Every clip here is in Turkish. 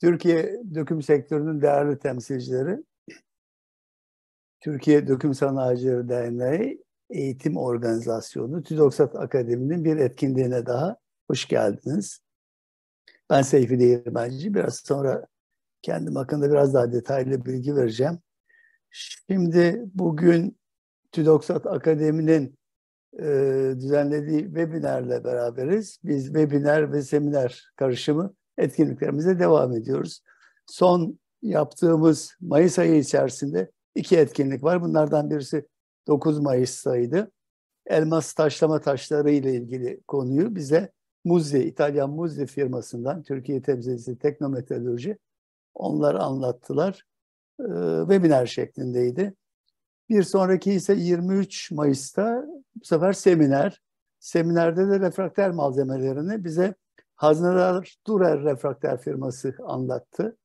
Türkiye döküm sektörünün değerli temsilcileri, Türkiye Döküm Sanayicileri Derneği Eğitim Organizasyonu, TÜDOKSAT Akademi'nin bir etkinliğine daha hoş geldiniz. Ben Seyfi Değirmenci. Biraz sonra kendim hakkında biraz daha detaylı bilgi vereceğim. Şimdi bugün TÜDOKSAT Akademi'nin e, düzenlediği webinarla beraberiz. Biz webinar ve seminer karışımı etkinliklerimize devam ediyoruz. Son yaptığımız Mayıs ayı içerisinde iki etkinlik var. Bunlardan birisi 9 Mayıs'taydı. Elmas taşlama taşları ile ilgili konuyu bize Muzzi, İtalyan Muzzi firmasından Türkiye temsilcisi Teknometalürji onlar anlattılar. Ee, webinar şeklindeydi. Bir sonraki ise 23 Mayıs'ta bu sefer seminer. Seminerde de refrakter malzemelerini bize Haznedar Durer refrakter firması anlattı.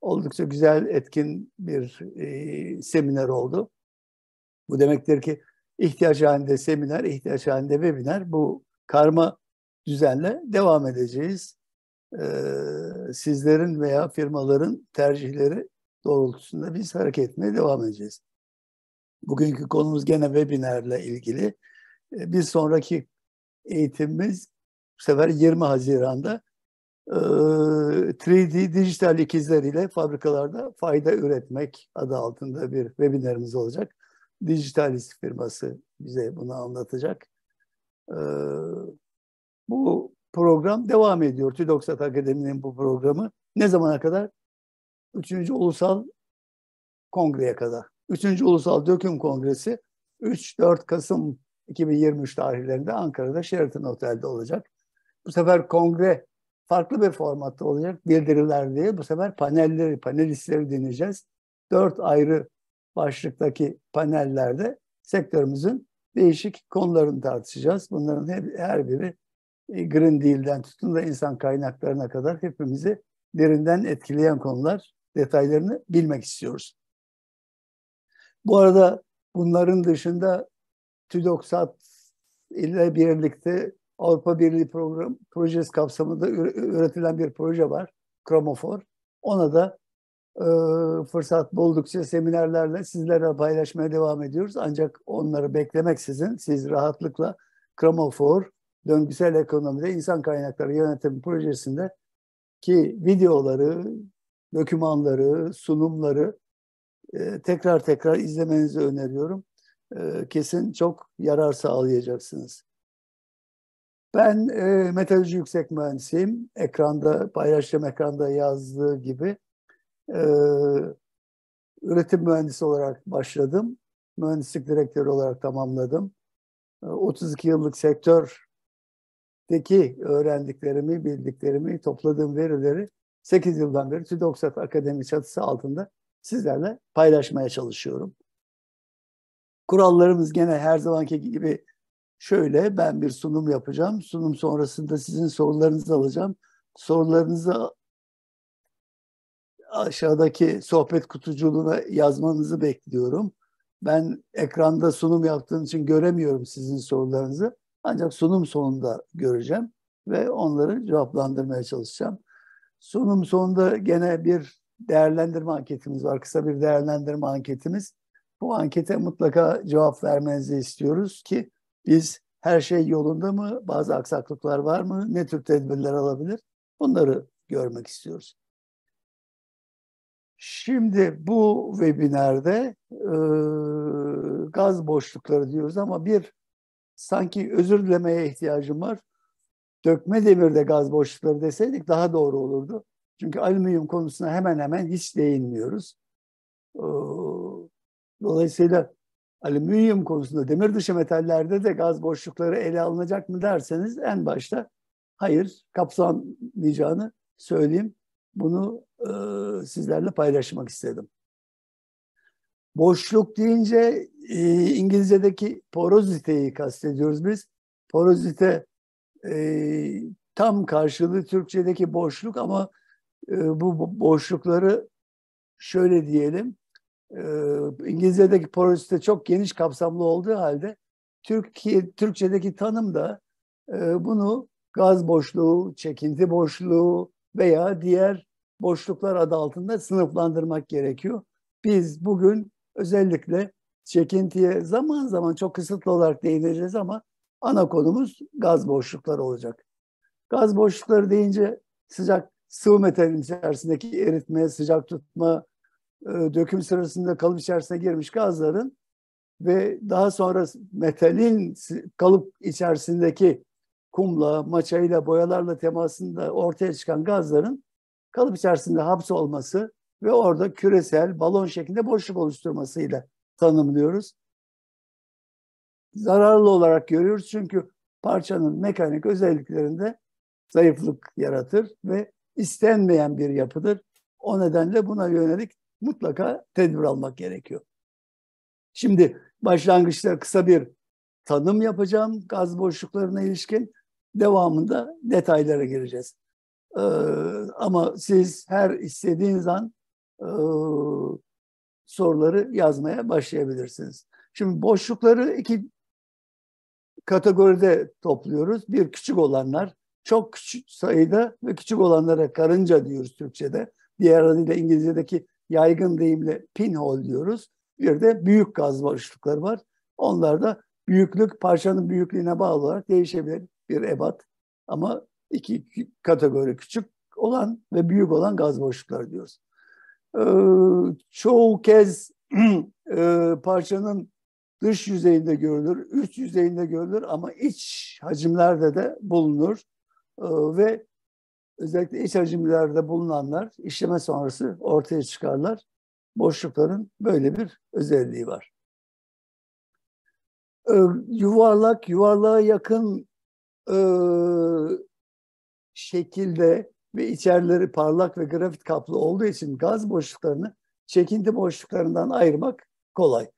Oldukça güzel, etkin bir e, seminer oldu. Bu demektir ki ihtiyaç halinde seminer, ihtiyaç halinde webinar bu karma düzenle devam edeceğiz. Ee, sizlerin veya firmaların tercihleri doğrultusunda biz hareket etmeye devam edeceğiz. Bugünkü konumuz gene webinarla ilgili. Ee, bir sonraki eğitimimiz bu sefer 20 Haziran'da 3D dijital ikizler ile fabrikalarda fayda üretmek adı altında bir webinarımız olacak. Dijitalist firması bize bunu anlatacak. Bu program devam ediyor. TÜDOKSAT Akademi'nin bu programı. Ne zamana kadar? Üçüncü Ulusal Kongre'ye kadar. Üçüncü Ulusal Döküm Kongresi 3-4 Kasım 2023 tarihlerinde Ankara'da Sheraton Otel'de olacak. Bu sefer kongre farklı bir formatta olacak. Bildiriler diye bu sefer panelleri, panelistleri dinleyeceğiz. Dört ayrı başlıktaki panellerde sektörümüzün değişik konularını tartışacağız. Bunların her biri e, Green Deal'den tutun da insan kaynaklarına kadar hepimizi derinden etkileyen konular, detaylarını bilmek istiyoruz. Bu arada bunların dışında TÜDOKSAT ile birlikte Avrupa Birliği program, projesi kapsamında üretilen bir proje var. Kromofor. Ona da e, fırsat buldukça seminerlerle sizlerle paylaşmaya devam ediyoruz. Ancak onları beklemeksizin siz rahatlıkla Kromofor döngüsel ekonomide insan kaynakları yönetim projesinde ki videoları, dokümanları, sunumları e, tekrar tekrar izlemenizi öneriyorum. E, kesin çok yarar sağlayacaksınız. Ben e, metalurji yüksek mühendisiyim. Ekranda, paylaştığım ekranda yazdığı gibi e, üretim mühendisi olarak başladım. Mühendislik direktörü olarak tamamladım. E, 32 yıllık sektördeki öğrendiklerimi, bildiklerimi, topladığım verileri 8 yıldan beri TÜDOKSAT Akademi çatısı altında sizlerle paylaşmaya çalışıyorum. Kurallarımız gene her zamanki gibi şöyle ben bir sunum yapacağım. Sunum sonrasında sizin sorularınızı alacağım. Sorularınızı aşağıdaki sohbet kutucuğuna yazmanızı bekliyorum. Ben ekranda sunum yaptığım için göremiyorum sizin sorularınızı. Ancak sunum sonunda göreceğim ve onları cevaplandırmaya çalışacağım. Sunum sonunda gene bir değerlendirme anketimiz var. Kısa bir değerlendirme anketimiz. Bu ankete mutlaka cevap vermenizi istiyoruz ki biz her şey yolunda mı, bazı aksaklıklar var mı, ne tür tedbirler alabilir? Bunları görmek istiyoruz. Şimdi bu webinerde e, gaz boşlukları diyoruz ama bir sanki özür dilemeye ihtiyacım var. Dökme demirde gaz boşlukları deseydik daha doğru olurdu. Çünkü alüminyum konusuna hemen hemen hiç değinmiyoruz. E, dolayısıyla alüminyum konusunda demir dışı metallerde de gaz boşlukları ele alınacak mı derseniz en başta hayır kapsamayacağını söyleyeyim. Bunu e, sizlerle paylaşmak istedim. Boşluk deyince e, İngilizce'deki poroziteyi kastediyoruz biz. Porozite e, tam karşılığı Türkçedeki boşluk ama e, bu boşlukları şöyle diyelim e, İngilizce'deki porosite çok geniş kapsamlı olduğu halde Türkiye Türkçedeki tanım da e, bunu gaz boşluğu, çekinti boşluğu veya diğer boşluklar adı altında sınıflandırmak gerekiyor. Biz bugün özellikle çekintiye zaman zaman çok kısıtlı olarak değineceğiz ama ana konumuz gaz boşlukları olacak. Gaz boşlukları deyince sıcak sıvı metalin içerisindeki eritme, sıcak tutma, döküm sırasında kalıp içerisine girmiş gazların ve daha sonra metalin kalıp içerisindeki kumla, maçayla, boyalarla temasında ortaya çıkan gazların kalıp içerisinde hapsolması ve orada küresel balon şeklinde boşluk oluşturmasıyla tanımlıyoruz. Zararlı olarak görüyoruz çünkü parçanın mekanik özelliklerinde zayıflık yaratır ve istenmeyen bir yapıdır. O nedenle buna yönelik mutlaka tedbir almak gerekiyor. Şimdi başlangıçta kısa bir tanım yapacağım gaz boşluklarına ilişkin. Devamında detaylara gireceğiz. Ee, ama siz her istediğiniz an e, soruları yazmaya başlayabilirsiniz. Şimdi boşlukları iki kategoride topluyoruz. Bir küçük olanlar, çok küçük sayıda ve küçük olanlara karınca diyoruz Türkçe'de. Diğer adıyla İngilizce'deki yaygın deyimle pinhole diyoruz. Bir de büyük gaz boşlukları var. Onlar da büyüklük parçanın büyüklüğüne bağlı olarak değişebilir bir ebat. Ama iki kategori küçük olan ve büyük olan gaz boşlukları diyoruz. Ee, çoğu kez e, parçanın dış yüzeyinde görülür, üst yüzeyinde görülür ama iç hacimlerde de bulunur. Ee, ve özellikle iç hacimlerde bulunanlar işleme sonrası ortaya çıkarlar. Boşlukların böyle bir özelliği var. Ee, yuvarlak, yuvarlığa yakın e, şekilde ve içerileri parlak ve grafit kaplı olduğu için gaz boşluklarını çekinti boşluklarından ayırmak kolay.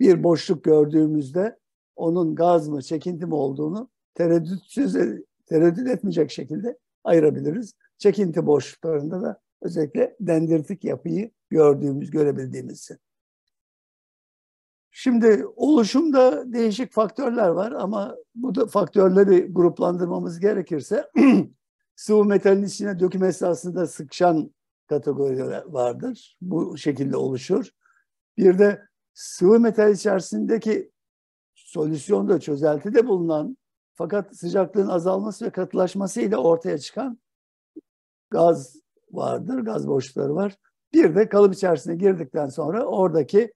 Bir boşluk gördüğümüzde onun gaz mı, çekinti mi olduğunu tereddütsüz, tereddüt etmeyecek şekilde ayırabiliriz. Çekinti boşluklarında da özellikle dendritik yapıyı gördüğümüz, görebildiğimiz. Şimdi oluşumda değişik faktörler var ama bu da faktörleri gruplandırmamız gerekirse sıvı metalin içine döküm esasında sıkışan kategoriler vardır. Bu şekilde oluşur. Bir de sıvı metal içerisindeki solüsyonda, çözeltide bulunan fakat sıcaklığın azalması ve katılaşması ile ortaya çıkan gaz vardır, gaz boşlukları var. Bir de kalıp içerisine girdikten sonra oradaki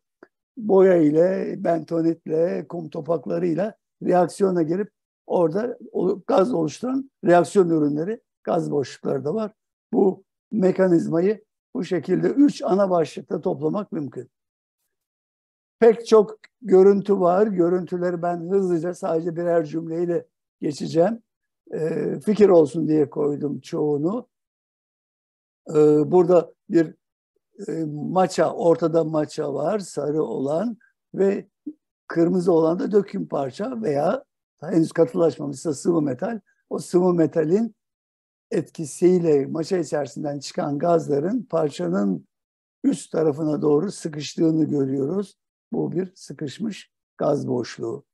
boya ile, bentonitle, kum topaklarıyla reaksiyona girip orada gaz oluşturan reaksiyon ürünleri, gaz boşlukları da var. Bu mekanizmayı bu şekilde üç ana başlıkta toplamak mümkün. Pek çok görüntü var. Görüntüleri ben hızlıca sadece birer cümleyle geçeceğim. E, fikir olsun diye koydum çoğunu. E, burada bir e, maça, ortada maça var, sarı olan ve kırmızı olan da döküm parça veya henüz katılaşmamışsa sıvı metal. O sıvı metalin etkisiyle maça içerisinden çıkan gazların parçanın üst tarafına doğru sıkıştığını görüyoruz. Bu bir sıkışmış gaz boşluğu.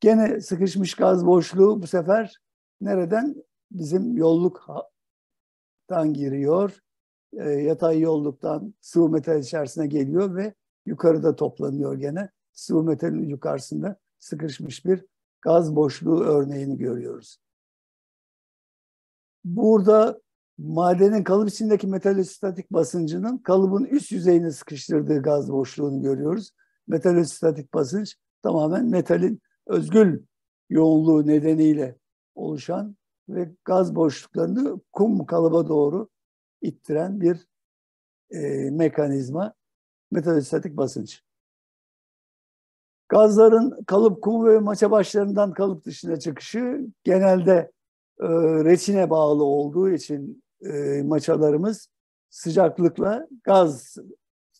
Gene sıkışmış gaz boşluğu bu sefer nereden? Bizim yolluktan giriyor. E, yatay yolluktan sıvı metal içerisine geliyor ve yukarıda toplanıyor gene. Sıvı metalin yukarısında sıkışmış bir gaz boşluğu örneğini görüyoruz. Burada madenin kalıp içindeki metalostatik basıncının kalıbın üst yüzeyine sıkıştırdığı gaz boşluğunu görüyoruz. Metalostatik basınç tamamen metalin özgül yoğunluğu nedeniyle oluşan ve gaz boşluklarını kum kalıba doğru ittiren bir e, mekanizma metalostatik basınç. Gazların kalıp kumu ve maça başlarından kalıp dışına çıkışı genelde e, reçine bağlı olduğu için e, maçalarımız sıcaklıkla gaz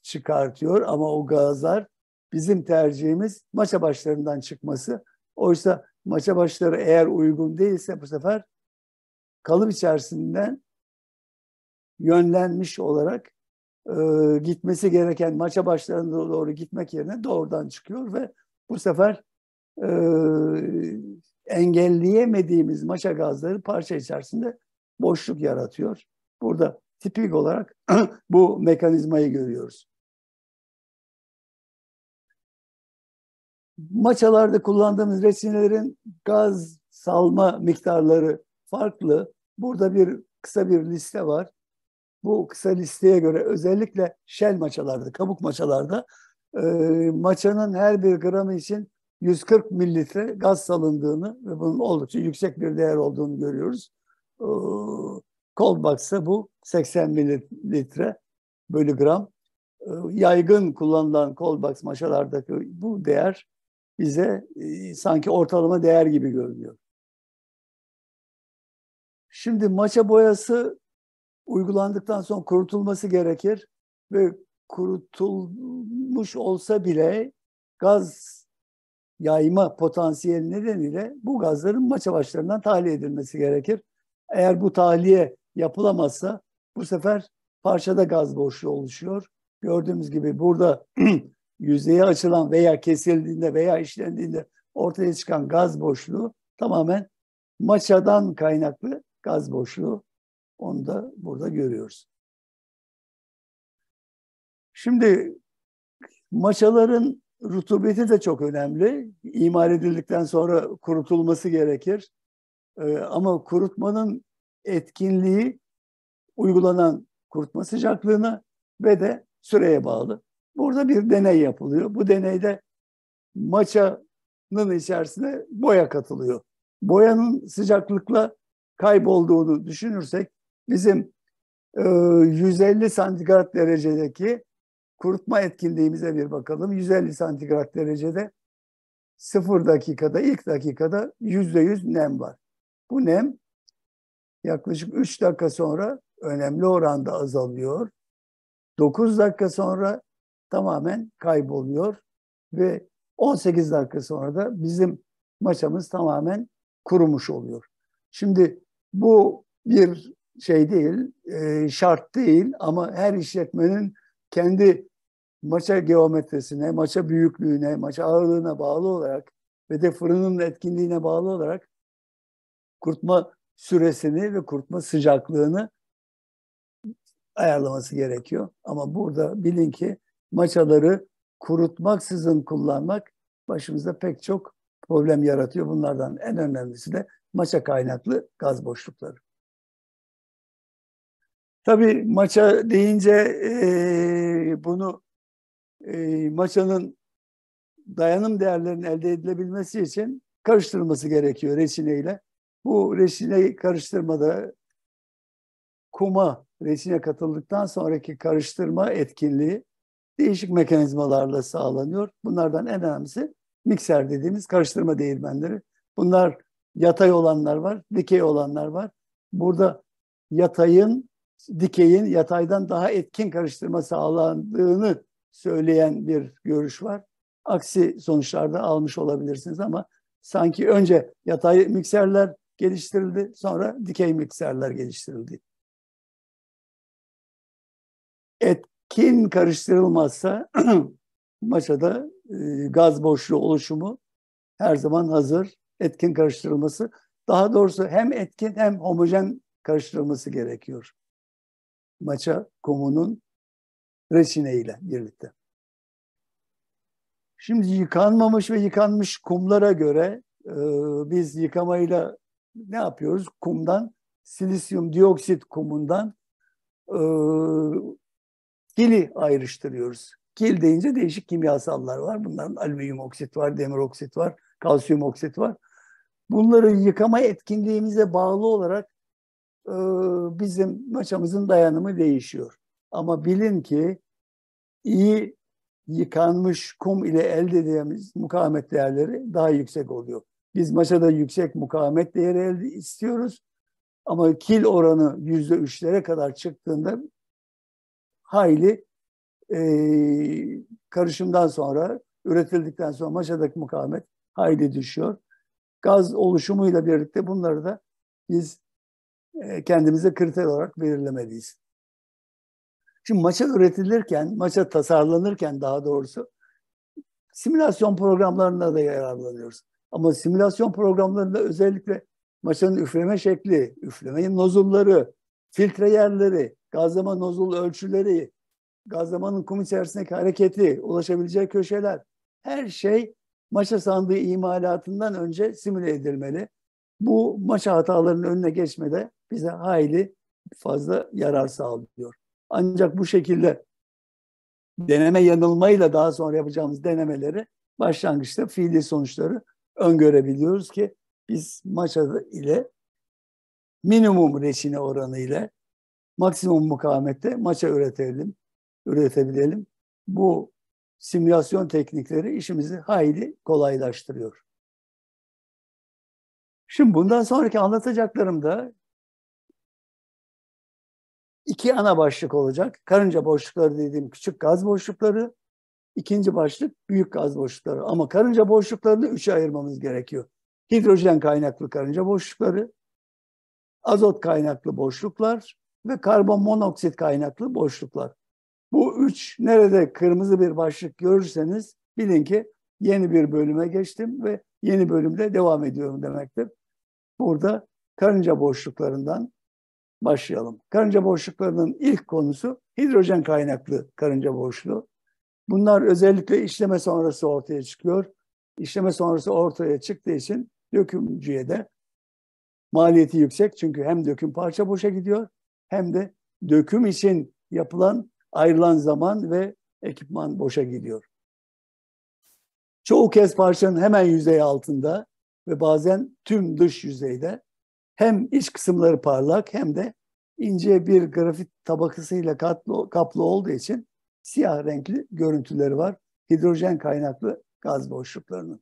çıkartıyor ama o gazlar bizim tercihimiz maça başlarından çıkması. Oysa maça başları eğer uygun değilse bu sefer kalıp içerisinden yönlenmiş olarak e, gitmesi gereken maça başlarına doğru gitmek yerine doğrudan çıkıyor ve bu sefer e, engelleyemediğimiz maça gazları parça içerisinde boşluk yaratıyor. Burada tipik olarak bu mekanizmayı görüyoruz. Maçalarda kullandığımız reçinelerin gaz salma miktarları farklı. Burada bir kısa bir liste var. Bu kısa listeye göre özellikle şel maçalarda, kabuk maçalarda e, maçanın her bir gramı için 140 mililitre gaz salındığını ve bunun oldukça yüksek bir değer olduğunu görüyoruz. E, Coldbox'ta bu 80 mililitre bölü gram. E, yaygın kullanılan Coldbox maçalardaki bu değer bize e, sanki ortalama değer gibi görünüyor. Şimdi maça boyası uygulandıktan sonra kurutulması gerekir ve kurutulmuş olsa bile gaz yayma potansiyeli nedeniyle bu gazların maça başlarından tahliye edilmesi gerekir. Eğer bu tahliye yapılamazsa bu sefer parçada gaz boşluğu oluşuyor. Gördüğümüz gibi burada yüzeye açılan veya kesildiğinde veya işlendiğinde ortaya çıkan gaz boşluğu tamamen maçadan kaynaklı gaz boşluğu. Onu da burada görüyoruz. Şimdi maçaların rutubeti de çok önemli. İmal edildikten sonra kurutulması gerekir. Ee, ama kurutmanın etkinliği uygulanan kurutma sıcaklığına ve de süreye bağlı. Burada bir deney yapılıyor. Bu deneyde maçanın içerisine boya katılıyor. Boyanın sıcaklıkla kaybolduğunu düşünürsek bizim e, 150 santigrat derecedeki kurutma etkinliğimize bir bakalım. 150 santigrat derecede 0 dakikada ilk dakikada %100 nem var. Bu nem yaklaşık 3 dakika sonra önemli oranda azalıyor. 9 dakika sonra tamamen kayboluyor ve 18 dakika sonra da bizim maçamız tamamen kurumuş oluyor. Şimdi bu bir şey değil, e, şart değil ama her işletmenin kendi maça geometrisine, maça büyüklüğüne, maça ağırlığına bağlı olarak ve de fırının etkinliğine bağlı olarak kurutma süresini ve kurutma sıcaklığını ayarlaması gerekiyor. Ama burada bilin ki maçaları kurutmaksızın kullanmak başımızda pek çok problem yaratıyor. Bunlardan en önemlisi de maça kaynaklı gaz boşlukları. Tabii maça deyince e, bunu e, maçanın dayanım değerlerinin elde edilebilmesi için karıştırılması gerekiyor reçineyle. Bu reçine karıştırmada kuma reçine katıldıktan sonraki karıştırma etkinliği değişik mekanizmalarla sağlanıyor. Bunlardan en önemlisi mikser dediğimiz karıştırma değirmenleri. Bunlar yatay olanlar var, dikey olanlar var. Burada yatayın, dikeyin yataydan daha etkin karıştırma sağlandığını söyleyen bir görüş var. Aksi sonuçlarda almış olabilirsiniz ama sanki önce yatay mikserler geliştirildi, sonra dikey mikserler geliştirildi. Etkin karıştırılmazsa maçada e, gaz boşluğu oluşumu her zaman hazır. Etkin karıştırılması. Daha doğrusu hem etkin hem homojen karıştırılması gerekiyor. Maça kumunun reçine ile birlikte. Şimdi yıkanmamış ve yıkanmış kumlara göre e, biz yıkamayla ne yapıyoruz? Kumdan, silisyum dioksit kumundan e, kili ayrıştırıyoruz. Kil deyince değişik kimyasallar var. Bunların alüminyum oksit var, demir oksit var, kalsiyum oksit var. Bunları yıkama etkinliğimize bağlı olarak e, bizim maçamızın dayanımı değişiyor. Ama bilin ki iyi yıkanmış kum ile elde edeceğimiz mukavemet değerleri daha yüksek oluyor. Biz maçada yüksek mukavemet değeri elde istiyoruz. Ama kil oranı yüzde üçlere kadar çıktığında hayli e, karışımdan sonra, üretildikten sonra maçadaki mukavemet hayli düşüyor. Gaz oluşumuyla birlikte bunları da biz e, kendimize kriter olarak belirlemeliyiz. Şimdi maça üretilirken, maça tasarlanırken daha doğrusu simülasyon programlarında da yararlanıyoruz. Ama simülasyon programlarında özellikle maçın üfleme şekli, üflemenin nozulları, filtre yerleri, gazlama nozul ölçüleri, gazlamanın kum içerisindeki hareketi, ulaşabileceği köşeler, her şey maşa sandığı imalatından önce simüle edilmeli. Bu maşa hatalarının önüne geçmede bize hayli fazla yarar sağlıyor. Ancak bu şekilde deneme yanılmayla daha sonra yapacağımız denemeleri başlangıçta fiili sonuçları öngörebiliyoruz ki biz maça ile minimum reçine oranı ile maksimum mukavemette maça üretelim, üretebilelim. Bu simülasyon teknikleri işimizi hayli kolaylaştırıyor. Şimdi bundan sonraki anlatacaklarımda iki ana başlık olacak. Karınca boşlukları dediğim küçük gaz boşlukları, ikinci başlık büyük gaz boşlukları. Ama karınca boşluklarını üçe ayırmamız gerekiyor. Hidrojen kaynaklı karınca boşlukları, azot kaynaklı boşluklar ve karbon monoksit kaynaklı boşluklar. Bu üç nerede kırmızı bir başlık görürseniz bilin ki yeni bir bölüme geçtim ve yeni bölümde devam ediyorum demektir. Burada karınca boşluklarından başlayalım. Karınca boşluklarının ilk konusu hidrojen kaynaklı karınca boşluğu. Bunlar özellikle işleme sonrası ortaya çıkıyor. İşleme sonrası ortaya çıktığı için dökümcüye de maliyeti yüksek. Çünkü hem döküm parça boşa gidiyor hem de döküm için yapılan ayrılan zaman ve ekipman boşa gidiyor. Çoğu kez parçanın hemen yüzey altında ve bazen tüm dış yüzeyde hem iç kısımları parlak hem de ince bir grafit tabakasıyla katlı, kaplı olduğu için siyah renkli görüntüleri var. Hidrojen kaynaklı gaz boşluklarının.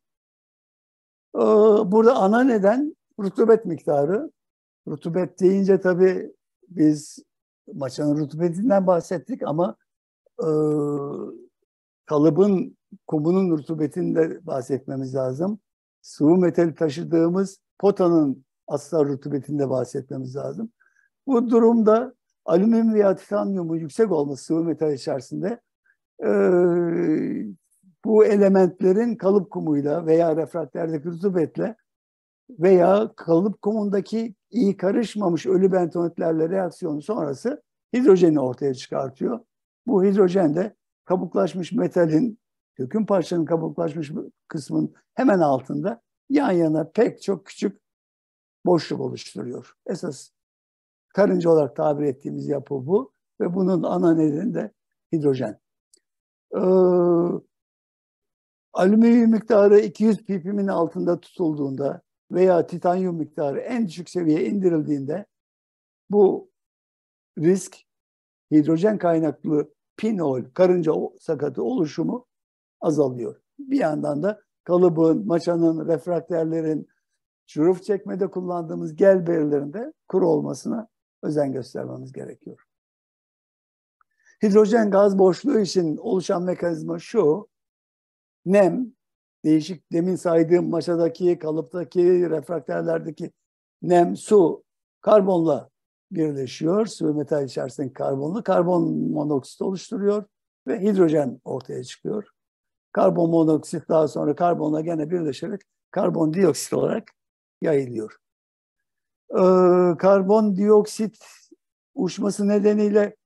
Ee, burada ana neden rutubet miktarı. Rutubet deyince tabii biz maçanın rutubetinden bahsettik ama e, kalıbın kumunun rutubetinde bahsetmemiz lazım. Sıvı metal taşıdığımız potanın asla rutubetinde bahsetmemiz lazım. Bu durumda alüminyum veya titanyumun yüksek olması sıvı metal içerisinde e, bu elementlerin kalıp kumuyla veya refrakterdeki rutubetle veya kalıp kumundaki iyi karışmamış ölü bentonitlerle reaksiyonu sonrası hidrojeni ortaya çıkartıyor. Bu hidrojen de kabuklaşmış metalin, döküm parçanın kabuklaşmış kısmın hemen altında yan yana pek çok küçük boşluk oluşturuyor. Esas karınca olarak tabir ettiğimiz yapı bu ve bunun ana nedeni de hidrojen. Ee, alüminyum miktarı 200 ppm'in altında tutulduğunda veya titanyum miktarı en düşük seviyeye indirildiğinde bu risk hidrojen kaynaklı pinol, karınca sakatı oluşumu azalıyor. Bir yandan da kalıbın, maçanın, refrakterlerin, şuruf çekmede kullandığımız gel berilerinde kuru olmasına özen göstermemiz gerekiyor. Hidrojen gaz boşluğu için oluşan mekanizma şu. Nem, değişik demin saydığım maşadaki, kalıptaki, refrakterlerdeki nem, su, karbonla birleşiyor. Sıvı metal içerisindeki karbonlu karbon monoksit oluşturuyor ve hidrojen ortaya çıkıyor. Karbon monoksit daha sonra karbonla gene birleşerek karbon dioksit olarak yayılıyor. Ee, karbon dioksit uçması nedeniyle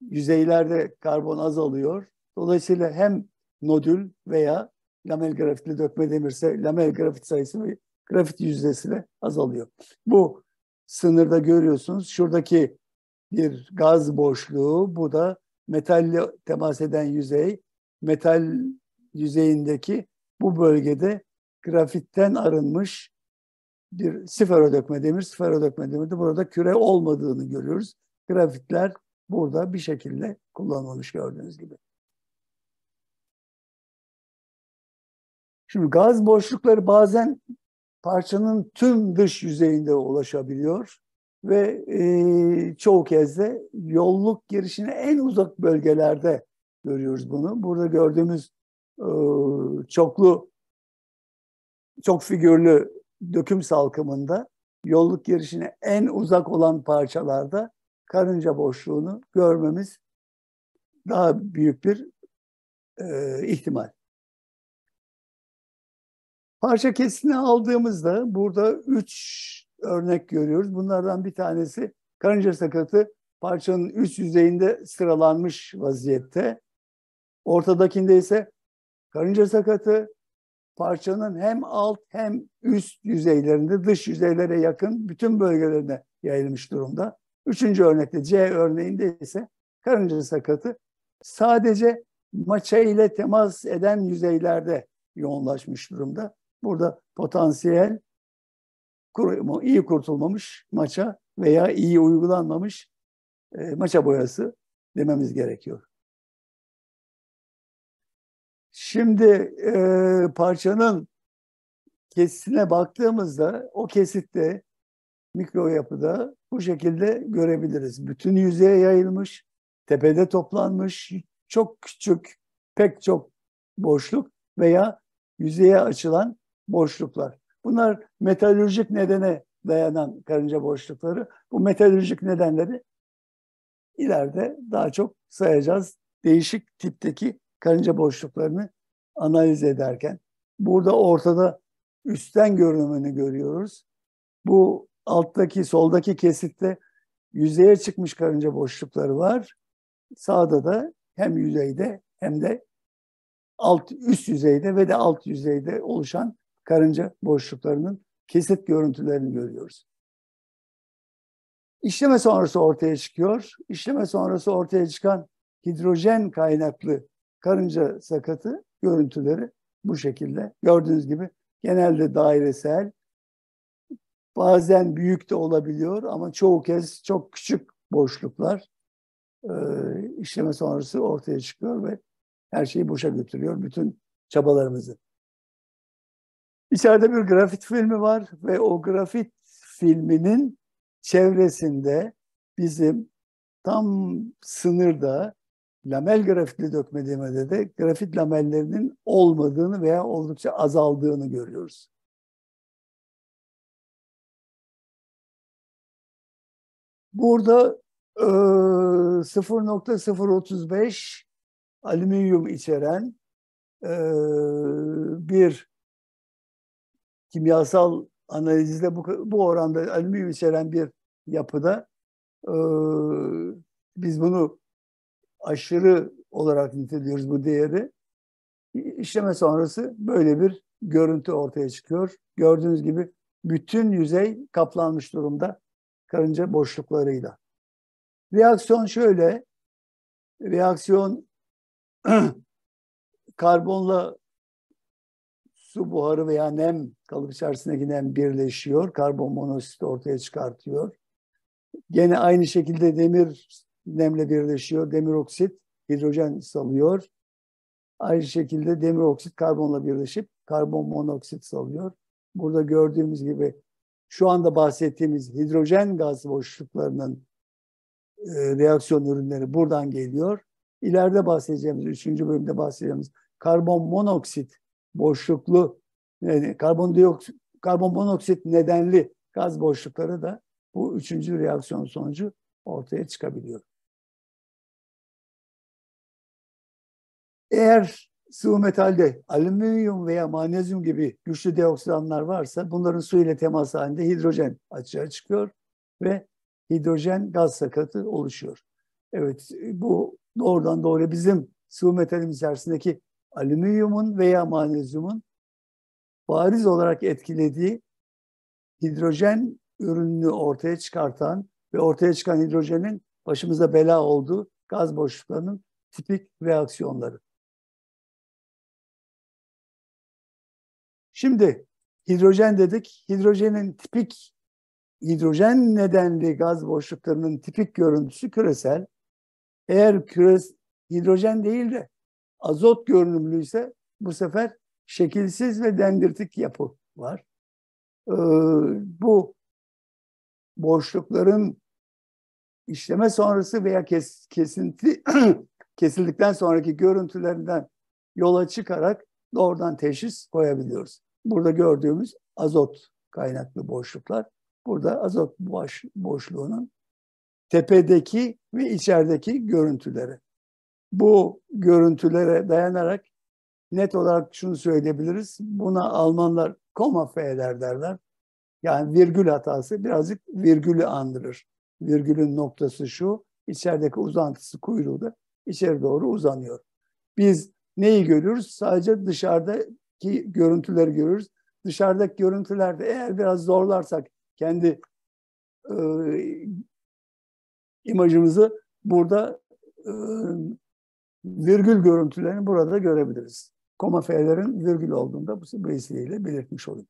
yüzeylerde karbon azalıyor. Dolayısıyla hem nodül veya lamel grafitli dökme demirse lamel grafit sayısı ve grafit yüzdesi de azalıyor. Bu sınırda görüyorsunuz. Şuradaki bir gaz boşluğu, bu da metalle temas eden yüzey. Metal yüzeyindeki bu bölgede grafitten arınmış bir siferodökme demir. Siferodökme demirde burada küre olmadığını görüyoruz. Grafitler burada bir şekilde kullanılmış gördüğünüz gibi. Şimdi gaz boşlukları bazen parçanın tüm dış yüzeyinde ulaşabiliyor ve e, çoğu kez de yolluk girişine en uzak bölgelerde görüyoruz bunu. Burada gördüğümüz e, çoklu, çok figürlü döküm salkımında yolluk girişine en uzak olan parçalarda karınca boşluğunu görmemiz daha büyük bir e, ihtimal. Parça kesini aldığımızda burada üç örnek görüyoruz. Bunlardan bir tanesi Karınca sakatı parçanın üst yüzeyinde sıralanmış vaziyette. Ortadakinde ise karınca sakatı parçanın hem alt hem üst yüzeylerinde dış yüzeylere yakın bütün bölgelerine yayılmış durumda. Üçüncü örnekte C örneğinde ise karınca sakatı sadece maça ile temas eden yüzeylerde yoğunlaşmış durumda. Burada potansiyel iyi kurtulmamış maça veya iyi uygulanmamış e, maça boyası dememiz gerekiyor. Şimdi e, parçanın kesitine baktığımızda o kesitte mikro yapıda bu şekilde görebiliriz. Bütün yüzeye yayılmış, tepede toplanmış, çok küçük, pek çok boşluk veya yüzeye açılan boşluklar. Bunlar metalürjik nedene dayanan karınca boşlukları. Bu metalürjik nedenleri ileride daha çok sayacağız. Değişik tipteki karınca boşluklarını analiz ederken. Burada ortada üstten görünümünü görüyoruz. Bu alttaki, soldaki kesitte yüzeye çıkmış karınca boşlukları var. Sağda da hem yüzeyde hem de alt üst yüzeyde ve de alt yüzeyde oluşan karınca boşluklarının kesit görüntülerini görüyoruz. İşleme sonrası ortaya çıkıyor. İşleme sonrası ortaya çıkan hidrojen kaynaklı karınca sakatı görüntüleri bu şekilde. Gördüğünüz gibi genelde dairesel, bazen büyük de olabiliyor ama çoğu kez çok küçük boşluklar e, işleme sonrası ortaya çıkıyor ve her şeyi boşa götürüyor bütün çabalarımızı. İçeride bir grafit filmi var ve o grafit filminin çevresinde bizim tam sınırda lamel grafitli dökmedemede de grafit lamellerinin olmadığını veya oldukça azaldığını görüyoruz. Burada e, 0.035 alüminyum içeren e, bir kimyasal analizde bu, bu oranda alüminyum içeren bir yapıda e, biz bunu aşırı olarak niteliyoruz bu değeri. İşleme sonrası böyle bir görüntü ortaya çıkıyor. Gördüğünüz gibi bütün yüzey kaplanmış durumda karınca boşluklarıyla. Reaksiyon şöyle. Reaksiyon karbonla su buharı veya nem kalıp içerisindeki nem birleşiyor. Karbon monoksit ortaya çıkartıyor. Gene aynı şekilde demir nemle birleşiyor. Demir oksit hidrojen salıyor. Aynı şekilde demir oksit karbonla birleşip karbon monoksit salıyor. Burada gördüğümüz gibi şu anda bahsettiğimiz hidrojen gaz boşluklarının e, reaksiyon ürünleri buradan geliyor. İleride bahsedeceğimiz, üçüncü bölümde bahsedeceğimiz karbon monoksit boşluklu, yani karbondioksit, karbon monoksit nedenli gaz boşlukları da bu üçüncü reaksiyon sonucu ortaya çıkabiliyor. Eğer sıvı metalde alüminyum veya magnezyum gibi güçlü deoksidanlar varsa bunların su ile temas halinde hidrojen açığa çıkıyor ve hidrojen gaz sakatı oluşuyor. Evet bu doğrudan doğruya bizim sıvı metalimiz içerisindeki alüminyumun veya magnezyumun bariz olarak etkilediği hidrojen ürününü ortaya çıkartan ve ortaya çıkan hidrojenin başımıza bela olduğu gaz boşluklarının tipik reaksiyonları. Şimdi hidrojen dedik. Hidrojenin tipik hidrojen nedenli gaz boşluklarının tipik görüntüsü küresel. Eğer küres hidrojen değil de azot görünümlüyse bu sefer şekilsiz ve dendirtik yapı var. Ee, bu boşlukların işleme sonrası veya kes, kesinti kesildikten sonraki görüntülerinden yola çıkarak doğrudan teşhis koyabiliyoruz. Burada gördüğümüz azot kaynaklı boşluklar. Burada azot boş, boşluğunun tepedeki ve içerideki görüntüleri. Bu görüntülere dayanarak net olarak şunu söyleyebiliriz. Buna Almanlar koma feyler derler. Yani virgül hatası birazcık virgülü andırır. virgülün noktası şu. içerideki uzantısı kuyruğu da içeri doğru uzanıyor. Biz neyi görüyoruz? Sadece dışarıdaki görüntüleri görüyoruz. Dışarıdaki görüntülerde eğer biraz zorlarsak kendi e, imajımızı burada e, virgül görüntülerini burada görebiliriz. Koma F'lerin virgül olduğunda bu vesileyle belirtmiş olayım.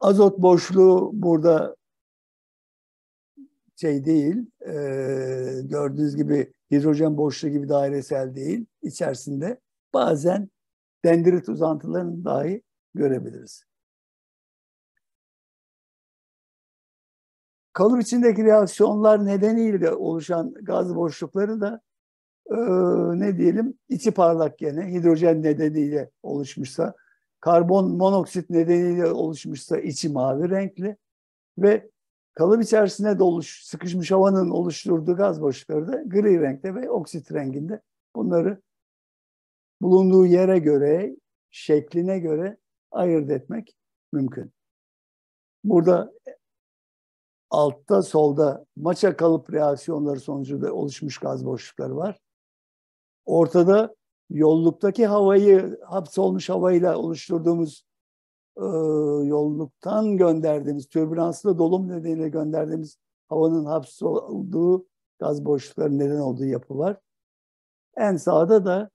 Azot boşluğu burada şey değil, e, gördüğünüz gibi hidrojen boşluğu gibi dairesel değil. İçerisinde bazen dendrit uzantılarını dahi görebiliriz. Kalıp içindeki reaksiyonlar nedeniyle oluşan gaz boşlukları da e, ne diyelim içi parlak gene hidrojen nedeniyle oluşmuşsa, karbon monoksit nedeniyle oluşmuşsa içi mavi renkli ve kalıp içerisinde doluş, sıkışmış havanın oluşturduğu gaz boşlukları da gri renkte ve oksit renginde. Bunları bulunduğu yere göre, şekline göre ayırt etmek mümkün. Burada altta solda maça kalıp reaksiyonları sonucunda oluşmuş gaz boşlukları var. Ortada yolluktaki havayı hapsolmuş havayla oluşturduğumuz e, yolluktan gönderdiğimiz türbülanslı dolum nedeniyle gönderdiğimiz havanın hapsolduğu gaz boşlukları neden olduğu yapı var. En sağda da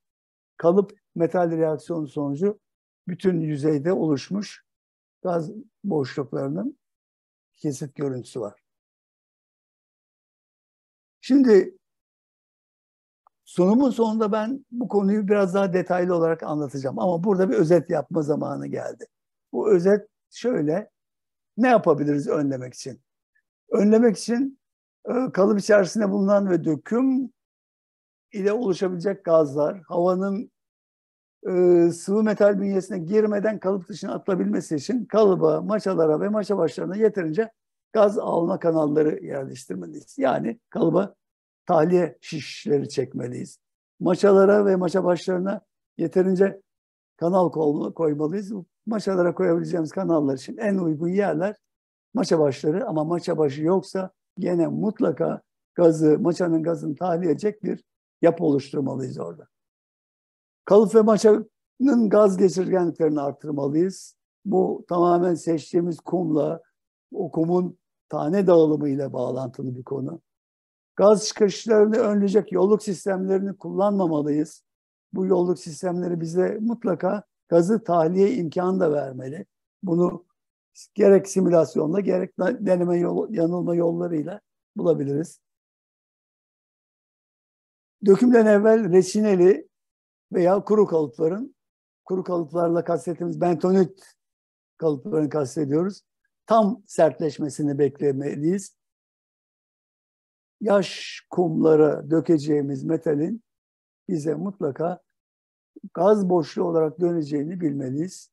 kalıp metal reaksiyonu sonucu bütün yüzeyde oluşmuş gaz boşluklarının kesit görüntüsü var. Şimdi sunumun sonunda ben bu konuyu biraz daha detaylı olarak anlatacağım. Ama burada bir özet yapma zamanı geldi. Bu özet şöyle, ne yapabiliriz önlemek için? Önlemek için e, kalıp içerisinde bulunan ve döküm ile oluşabilecek gazlar, havanın e, sıvı metal bünyesine girmeden kalıp dışına atılabilmesi için kalıba, maçalara ve maça başlarına yeterince gaz alma kanalları yerleştirmeliyiz. Yani kalıba tahliye şişleri çekmeliyiz. Maçalara ve maça başlarına yeterince kanal koymalıyız. Maçalara koyabileceğimiz kanallar için en uygun yerler maça başları ama maça başı yoksa yine mutlaka gazı, maçanın gazını tahliye edecek bir yapı oluşturmalıyız orada. Kalıp ve maçanın gaz geçirgenliklerini arttırmalıyız. Bu tamamen seçtiğimiz kumla, o kumun tane dağılımı ile bağlantılı bir konu. Gaz çıkışlarını önleyecek yolluk sistemlerini kullanmamalıyız. Bu yolluk sistemleri bize mutlaka gazı tahliye imkanı da vermeli. Bunu gerek simülasyonla gerek deneme yol, yanılma yollarıyla bulabiliriz. Dökümden evvel reçineli veya kuru kalıpların, kuru kalıplarla kastettiğimiz bentonit kalıplarını kastediyoruz. Tam sertleşmesini beklemeliyiz. Yaş kumlara dökeceğimiz metalin bize mutlaka gaz boşluğu olarak döneceğini bilmeliyiz.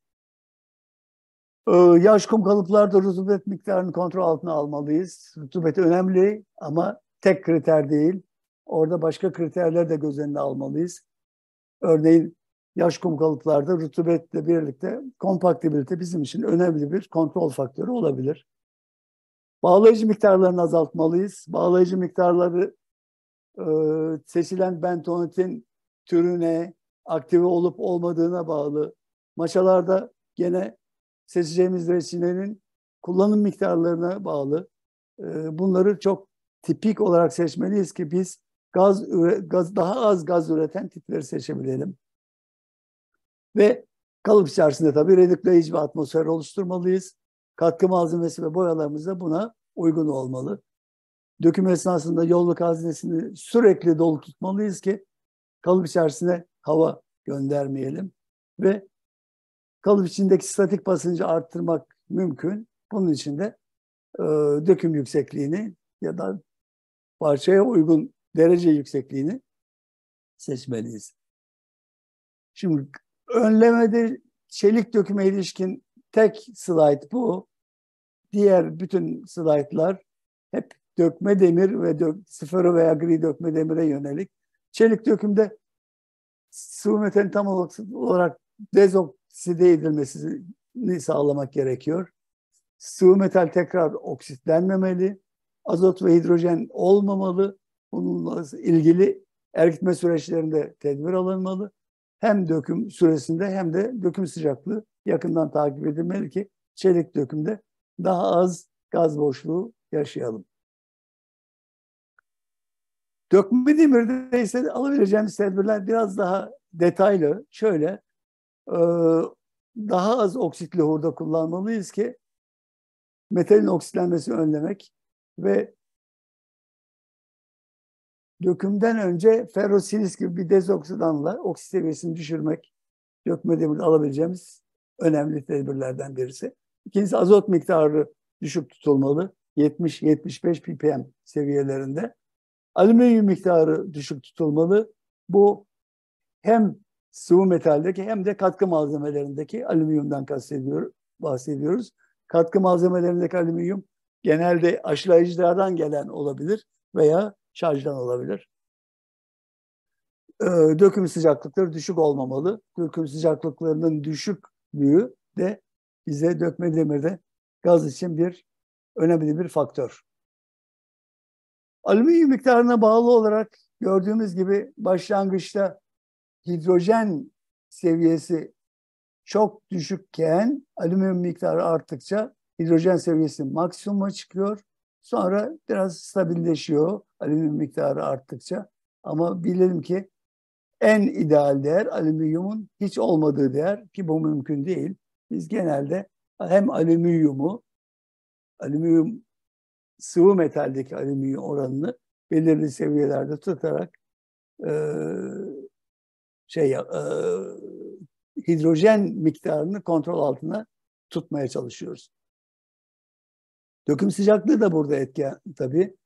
Ee, yaş kum kalıplarda rutubet miktarını kontrol altına almalıyız. Rutubet önemli ama tek kriter değil. Orada başka kriterler de göz önüne almalıyız. Örneğin yaş kum kalıplarda rutubetle birlikte kompaktibilite bizim için önemli bir kontrol faktörü olabilir. Bağlayıcı miktarlarını azaltmalıyız. Bağlayıcı miktarları e, seçilen bentonitin türüne, aktive olup olmadığına bağlı. Maçalarda gene seçeceğimiz reçinenin kullanım miktarlarına bağlı. E, bunları çok tipik olarak seçmeliyiz ki biz gaz, gaz daha az gaz üreten tipleri seçebilelim. Ve kalıp içerisinde tabii redükleyici bir atmosfer oluşturmalıyız. Katkı malzemesi ve boyalarımız da buna uygun olmalı. Döküm esnasında yolluk haznesini sürekli dolu tutmalıyız ki kalıp içerisine hava göndermeyelim ve kalıp içindeki statik basıncı arttırmak mümkün. Bunun için de e, döküm yüksekliğini ya da parçaya uygun derece yüksekliğini seçmeliyiz. Şimdi önlemede çelik döküme ilişkin tek slide bu. Diğer bütün slaytlar hep dökme demir ve dök, sıfır veya gri dökme demire yönelik. Çelik dökümde sıvı metalin tam olarak dezokside edilmesini sağlamak gerekiyor. Sıvı metal tekrar oksitlenmemeli. azot ve hidrojen olmamalı. Bununla ilgili ergitme süreçlerinde tedbir alınmalı. Hem döküm süresinde hem de döküm sıcaklığı yakından takip edilmeli ki çelik dökümde daha az gaz boşluğu yaşayalım. Dökme demirde ise alabileceğimiz tedbirler biraz daha detaylı. Şöyle, daha az oksitli hurda kullanmalıyız ki metalin oksitlenmesini önlemek ve dökümden önce ferrosilis gibi bir dezoksidanla oksit seviyesini düşürmek dökme demirde alabileceğimiz önemli tedbirlerden birisi. İkincisi azot miktarı düşük tutulmalı. 70-75 ppm seviyelerinde. Alüminyum miktarı düşük tutulmalı. Bu hem sıvı metaldeki hem de katkı malzemelerindeki alüminyumdan kastediyor, bahsediyoruz. Katkı malzemelerindeki alüminyum genelde aşılayıcılardan gelen olabilir veya şarjdan olabilir. Ee, döküm sıcaklıkları düşük olmamalı. Döküm sıcaklıklarının düşüklüğü de bize dökme demirde gaz için bir önemli bir faktör. Alüminyum miktarına bağlı olarak gördüğümüz gibi başlangıçta hidrojen seviyesi çok düşükken alüminyum miktarı arttıkça hidrojen seviyesi maksimuma çıkıyor. Sonra biraz stabilleşiyor alüminyum miktarı arttıkça. Ama bilelim ki en ideal değer alüminyumun hiç olmadığı değer ki bu mümkün değil. Biz genelde hem alüminyumu, alüminyum sıvı metaldeki alüminyum oranını belirli seviyelerde tutarak e, şey e, hidrojen miktarını kontrol altına tutmaya çalışıyoruz. Döküm sıcaklığı da burada etken tabii.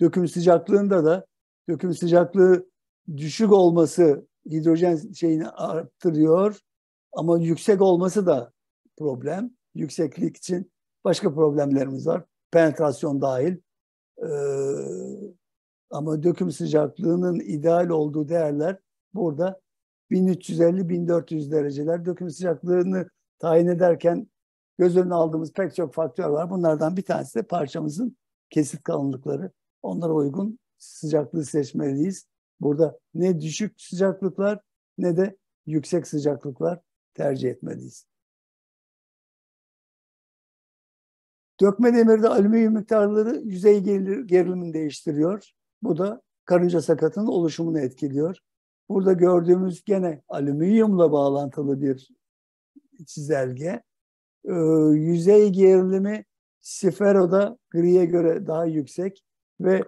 Döküm sıcaklığında da döküm sıcaklığı düşük olması hidrojen şeyini arttırıyor ama yüksek olması da problem. Yükseklik için başka problemlerimiz var. Penetrasyon dahil. Ee, ama döküm sıcaklığının ideal olduğu değerler burada 1350-1400 dereceler. Döküm sıcaklığını tayin ederken göz önüne aldığımız pek çok faktör var. Bunlardan bir tanesi de parçamızın kesit kalınlıkları. Onlara uygun sıcaklığı seçmeliyiz. Burada ne düşük sıcaklıklar ne de yüksek sıcaklıklar tercih etmeliyiz. Dökme demirde alüminyum miktarları yüzey gerilimini değiştiriyor. Bu da karınca sakatının oluşumunu etkiliyor. Burada gördüğümüz gene alüminyumla bağlantılı bir çizelge. Ee, yüzey gerilimi Sifero'da griye göre daha yüksek ve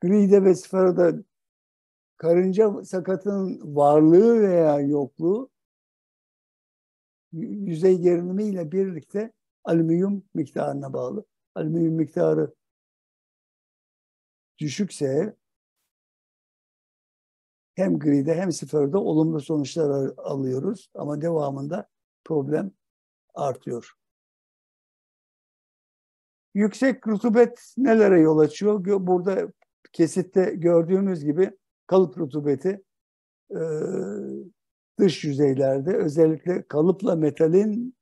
gride ve Sifero'da karınca sakatının varlığı veya yokluğu yüzey gerilimi ile birlikte alüminyum miktarına bağlı. Alüminyum miktarı düşükse hem gride hem sıfırda olumlu sonuçlar alıyoruz ama devamında problem artıyor. Yüksek rutubet nelere yol açıyor? Burada kesitte gördüğümüz gibi kalıp rutubeti dış yüzeylerde özellikle kalıpla metalin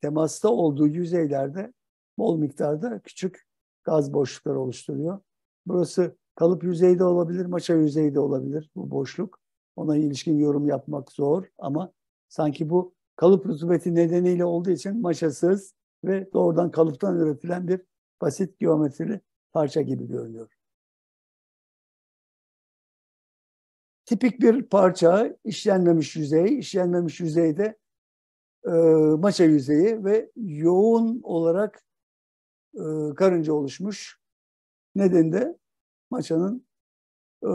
temasta olduğu yüzeylerde bol miktarda küçük gaz boşlukları oluşturuyor. Burası kalıp yüzeyde olabilir, maça yüzeyde olabilir bu boşluk. Ona ilişkin yorum yapmak zor ama sanki bu kalıp rutubeti nedeniyle olduğu için maşasız ve doğrudan kalıptan üretilen bir basit geometrili parça gibi görünüyor. Tipik bir parça işlenmemiş yüzey, işlenmemiş yüzeyde e, maça yüzeyi ve yoğun olarak e, karınca oluşmuş. Nedeni de maçanın e,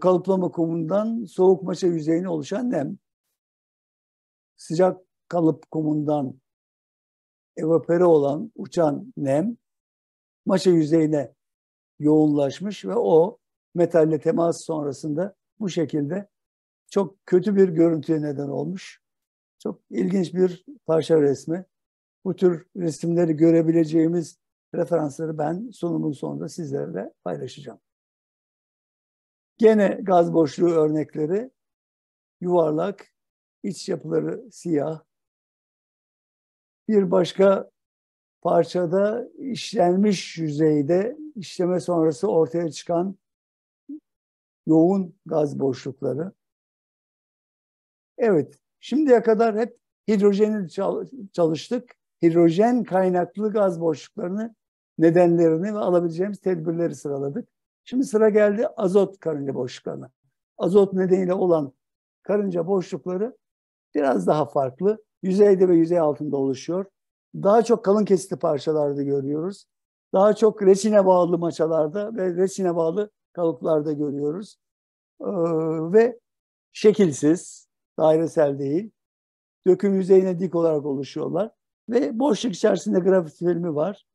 kalıplama kumundan soğuk maça yüzeyine oluşan nem. Sıcak kalıp kumundan evapere olan uçan nem maça yüzeyine yoğunlaşmış ve o metalle temas sonrasında bu şekilde çok kötü bir görüntüye neden olmuş. Çok ilginç bir parça resmi. Bu tür resimleri görebileceğimiz referansları ben sunumun sonunda sizlerle paylaşacağım. Gene gaz boşluğu örnekleri yuvarlak, iç yapıları siyah. Bir başka parçada işlenmiş yüzeyde işleme sonrası ortaya çıkan yoğun gaz boşlukları. Evet, şimdiye kadar hep hidrojeni çalıştık. Hidrojen kaynaklı gaz boşluklarını, nedenlerini ve alabileceğimiz tedbirleri sıraladık. Şimdi sıra geldi azot karınca boşluklarına. Azot nedeniyle olan karınca boşlukları biraz daha farklı. Yüzeyde ve yüzey altında oluşuyor. Daha çok kalın kesitli parçalarda görüyoruz. Daha çok reçine bağlı maçalarda ve reçine bağlı kalıplarda görüyoruz. Ee, ve şekilsiz, dairesel değil. Döküm yüzeyine dik olarak oluşuyorlar. Ve boşluk içerisinde grafit filmi var.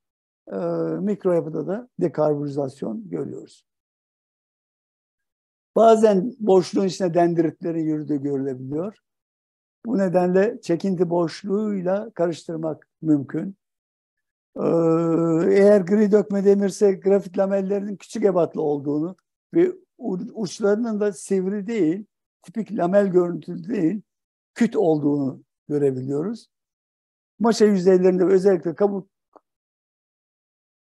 Ee, mikro yapıda da dekarbonizasyon görüyoruz. Bazen boşluğun içine dendritlerin yürüdüğü görülebiliyor. Bu nedenle çekinti boşluğuyla karıştırmak mümkün. Ee, eğer gri dökme demirse grafit lamellerinin küçük ebatlı olduğunu ve uçlarının da sivri değil, tipik lamel görüntülü değil, küt olduğunu görebiliyoruz. Maşa yüzeylerinde özellikle kabuk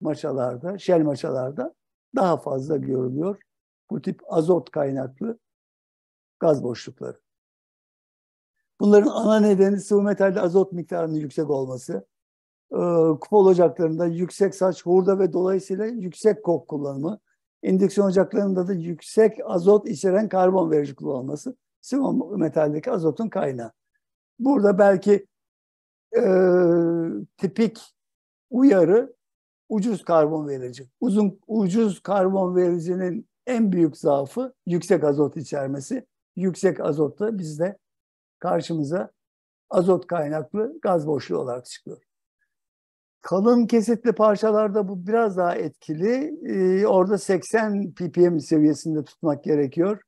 maşalarda, şel maşalarda daha fazla görülüyor bu tip azot kaynaklı gaz boşlukları. Bunların ana nedeni sıvı metalde azot miktarının yüksek olması. Ee, kupol ocaklarında yüksek saç, hurda ve dolayısıyla yüksek kok kullanımı. İndüksiyon ocaklarında da yüksek azot içeren karbon verici kullanılması sıvı metaldeki azotun kaynağı. Burada belki e, tipik uyarı ucuz karbon verici. Uzun ucuz karbon vericinin en büyük zaafı yüksek azot içermesi. Yüksek azot da bizde karşımıza azot kaynaklı gaz boşluğu olarak çıkıyor. Kalın kesitli parçalarda bu biraz daha etkili. Ee, orada 80 ppm seviyesinde tutmak gerekiyor.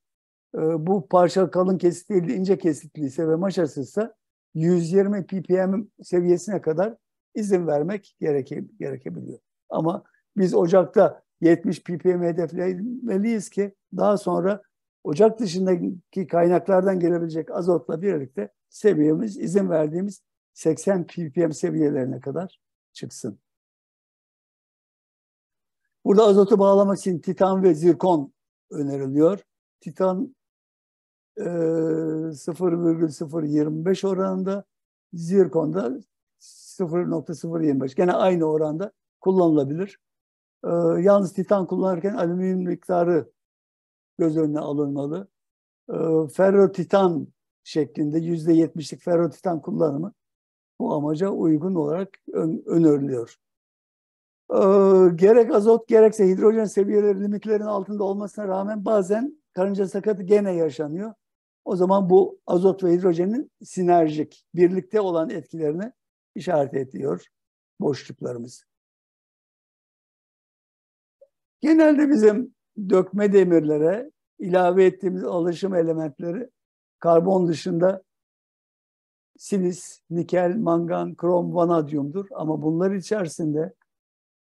Ee, bu parça kalın kesit değil, ince kesitliyse ve maşasızsa 120 ppm seviyesine kadar izin vermek gereke, gerekebiliyor. Ama biz ocakta 70 ppm hedeflemeliyiz ki daha sonra ocak dışındaki kaynaklardan gelebilecek azotla birlikte seviyemiz izin verdiğimiz 80 ppm seviyelerine kadar çıksın. Burada azotu bağlamak için titan ve zirkon öneriliyor. Titan e, 0,025 oranında, zirkon da 0.025. Gene aynı oranda kullanılabilir. E, yalnız titan kullanırken alüminyum miktarı göz önüne alınmalı. E, ferrotitan şeklinde yüzde yetmişlik ferrotitan kullanımı bu amaca uygun olarak ön, öneriliyor. E, gerek azot gerekse hidrojen seviyeleri limitlerin altında olmasına rağmen bazen karınca sakatı gene yaşanıyor. O zaman bu azot ve hidrojenin sinerjik, birlikte olan etkilerini işaret ediyor boşluklarımız. Genelde bizim dökme demirlere ilave ettiğimiz alışım elementleri karbon dışında silis, nikel, mangan, krom, vanadyumdur. Ama bunlar içerisinde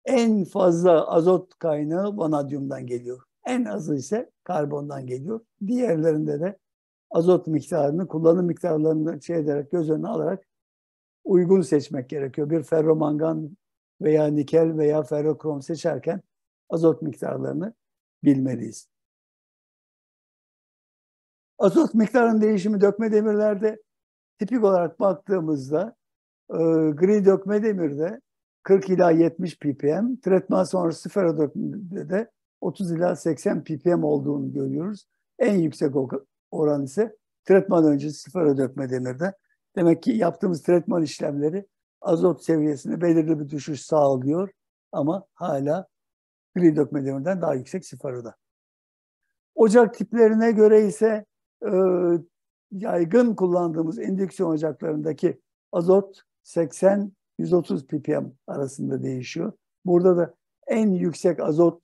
en fazla azot kaynağı vanadyumdan geliyor. En azı ise karbondan geliyor. Diğerlerinde de azot miktarını, kullanım miktarlarını şey ederek, göz önüne alarak uygun seçmek gerekiyor. Bir ferromangan veya nikel veya ferrokrom seçerken azot miktarlarını bilmeliyiz. Azot miktarının değişimi dökme demirlerde tipik olarak baktığımızda e, gri dökme demirde 40 ila 70 ppm, tretman sonrası ferrodökmede de 30 ila 80 ppm olduğunu görüyoruz. En yüksek oran ise tretman öncesi ferrodökme demirde. Demek ki yaptığımız tretman işlemleri azot seviyesine belirli bir düşüş sağlıyor ama hala gri dökme demirden daha yüksek sifarada. Ocak tiplerine göre ise e, yaygın kullandığımız indüksiyon ocaklarındaki azot 80-130 ppm arasında değişiyor. Burada da en yüksek azot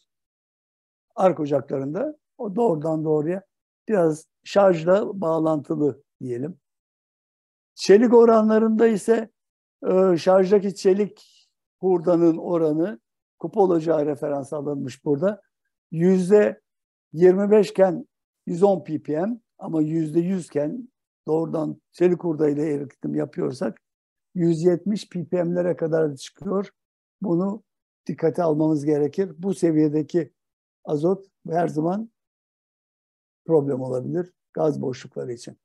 ark ocaklarında o doğrudan doğruya biraz şarjla bağlantılı diyelim. Çelik oranlarında ise e, şarjdaki çelik hurdanın oranı kupol ocağı referans alınmış burada. Yüzde 25 iken 110 ppm ama yüzde 100 iken doğrudan çelik hurdayla eritim yapıyorsak 170 ppm'lere kadar çıkıyor. Bunu dikkate almamız gerekir. Bu seviyedeki azot her zaman problem olabilir gaz boşlukları için.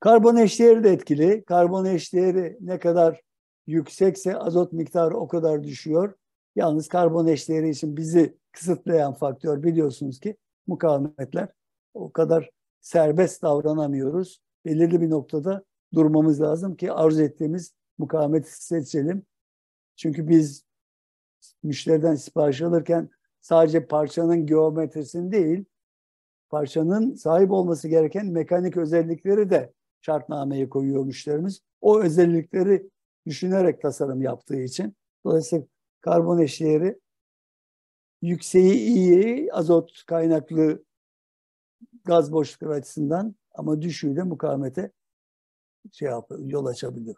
Karbon eşdeğeri de etkili. Karbon eşdeğeri ne kadar yüksekse azot miktarı o kadar düşüyor. Yalnız karbon eşdeğeri için bizi kısıtlayan faktör biliyorsunuz ki mukavemetler. O kadar serbest davranamıyoruz. Belirli bir noktada durmamız lazım ki arzu ettiğimiz mukavemeti seçelim. Çünkü biz müşteriden sipariş alırken sadece parçanın geometrisini değil, parçanın sahip olması gereken mekanik özellikleri de şartnameye koyuyor müşterimiz. O özellikleri düşünerek tasarım yaptığı için. Dolayısıyla karbon eşdeğeri yükseği iyi azot kaynaklı gaz boşlukları açısından ama düşüğü de mukavemete şey yapıyor, yol açabiliyor.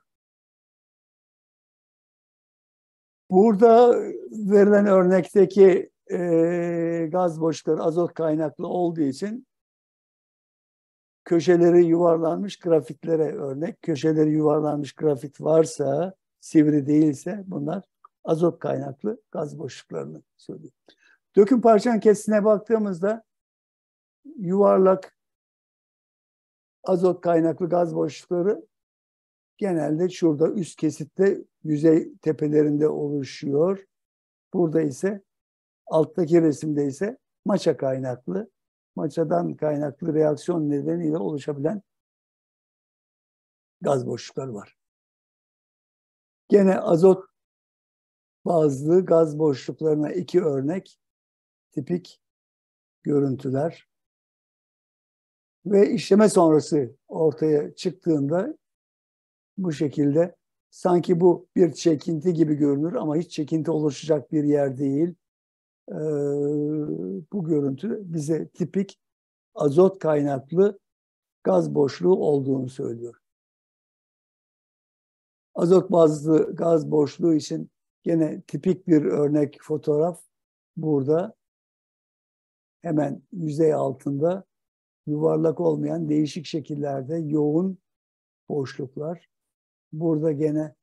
Burada verilen örnekteki e, gaz boşlukları azot kaynaklı olduğu için köşeleri yuvarlanmış grafitlere örnek. Köşeleri yuvarlanmış grafit varsa, sivri değilse bunlar azot kaynaklı gaz boşluklarını söylüyor. Döküm parçanın kesine baktığımızda yuvarlak azot kaynaklı gaz boşlukları genelde şurada üst kesitte yüzey tepelerinde oluşuyor. Burada ise alttaki resimde ise maça kaynaklı, maçadan kaynaklı reaksiyon nedeniyle oluşabilen gaz boşlukları var. Gene azot bazlı gaz boşluklarına iki örnek tipik görüntüler ve işleme sonrası ortaya çıktığında bu şekilde sanki bu bir çekinti gibi görünür ama hiç çekinti oluşacak bir yer değil. Ee, bu görüntü bize tipik azot kaynaklı gaz boşluğu olduğunu söylüyor. Azot bazlı gaz boşluğu için gene tipik bir örnek fotoğraf burada hemen yüzey altında yuvarlak olmayan değişik şekillerde yoğun boşluklar. Burada gene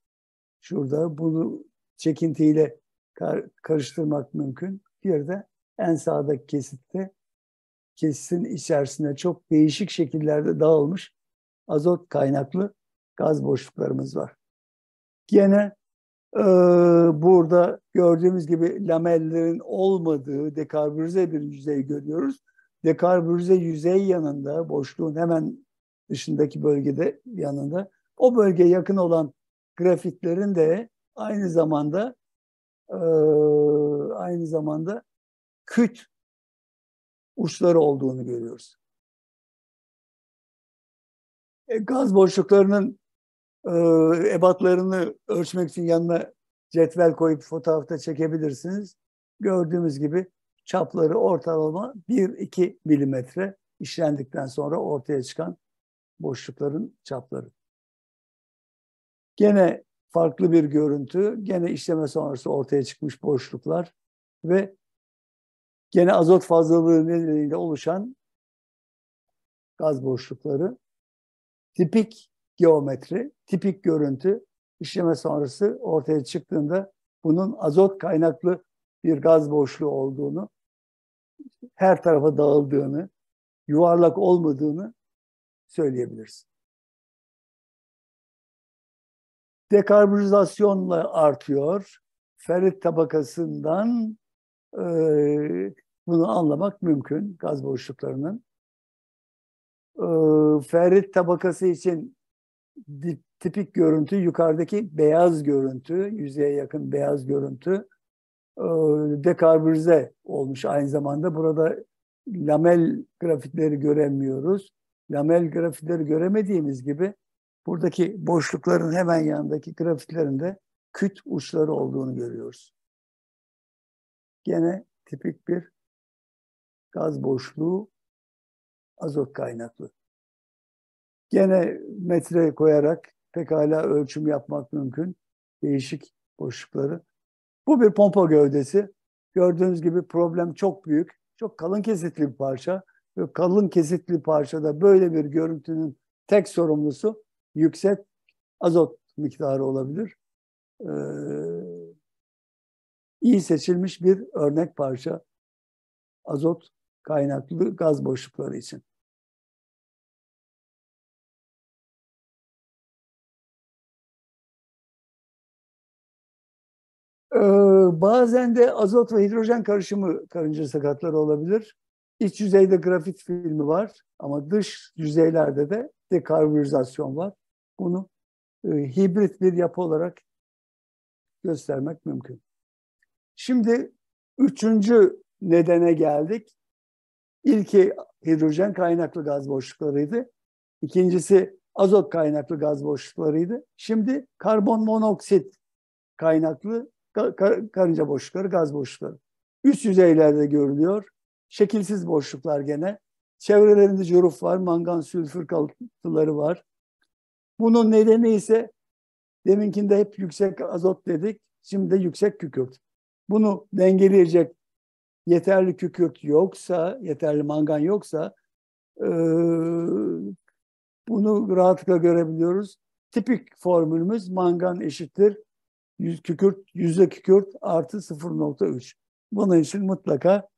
şurada bunu çekintiyle kar karıştırmak mümkün. Bir de en sağdaki kesitte kesitin içerisinde çok değişik şekillerde dağılmış azot kaynaklı gaz boşluklarımız var. Gene e, burada gördüğümüz gibi lamellerin olmadığı dekarbürize bir yüzey görüyoruz. Dekarbürize yüzey yanında, boşluğun hemen dışındaki bölgede yanında o bölgeye yakın olan grafitlerin de aynı zamanda e, aynı zamanda küt uçları olduğunu görüyoruz. E, gaz boşluklarının e, ebatlarını ölçmek için yanına cetvel koyup fotoğrafta çekebilirsiniz. Gördüğümüz gibi çapları ortalama 1-2 milimetre işlendikten sonra ortaya çıkan boşlukların çapları. Gene farklı bir görüntü, gene işleme sonrası ortaya çıkmış boşluklar ve gene azot fazlalığı nedeniyle oluşan gaz boşlukları. Tipik geometri, tipik görüntü işleme sonrası ortaya çıktığında bunun azot kaynaklı bir gaz boşluğu olduğunu, her tarafa dağıldığını, yuvarlak olmadığını söyleyebiliriz. dekarbonizasyonla artıyor. Ferit tabakasından e, bunu anlamak mümkün gaz boşluklarının. E, ferrit tabakası için tipik görüntü yukarıdaki beyaz görüntü, yüzeye yakın beyaz görüntü e, dekarbonize olmuş aynı zamanda. Burada lamel grafitleri göremiyoruz. Lamel grafitleri göremediğimiz gibi buradaki boşlukların hemen yanındaki grafitlerinde küt uçları olduğunu görüyoruz. Gene tipik bir gaz boşluğu azot kaynaklı. Gene metre koyarak pekala ölçüm yapmak mümkün. Değişik boşlukları. Bu bir pompa gövdesi. Gördüğünüz gibi problem çok büyük. Çok kalın kesitli bir parça. Ve kalın kesitli parçada böyle bir görüntünün tek sorumlusu yüksek azot miktarı olabilir. e, iyi seçilmiş bir örnek parça azot kaynaklı gaz boşlukları için. Bazen de azot ve hidrojen karışımı karınca sakatları olabilir. İç yüzeyde grafit filmi var ama dış yüzeylerde de dekarbürizasyon var. Bunu e, hibrit bir yapı olarak göstermek mümkün. Şimdi üçüncü nedene geldik. İlki hidrojen kaynaklı gaz boşluklarıydı. İkincisi azot kaynaklı gaz boşluklarıydı. Şimdi karbon monoksit kaynaklı karınca boşlukları, gaz boşlukları. Üst yüzeylerde görülüyor. Şekilsiz boşluklar gene. Çevrelerinde cüruf var, mangan sülfür kalıntıları var. Bunun nedeni ise deminkinde hep yüksek azot dedik, şimdi de yüksek kükürt. Bunu dengeleyecek yeterli kükürt yoksa, yeterli mangan yoksa e, bunu rahatlıkla görebiliyoruz. Tipik formülümüz mangan eşittir yüz, kükürt, yüzde kükürt artı 0.3. Bunun için mutlaka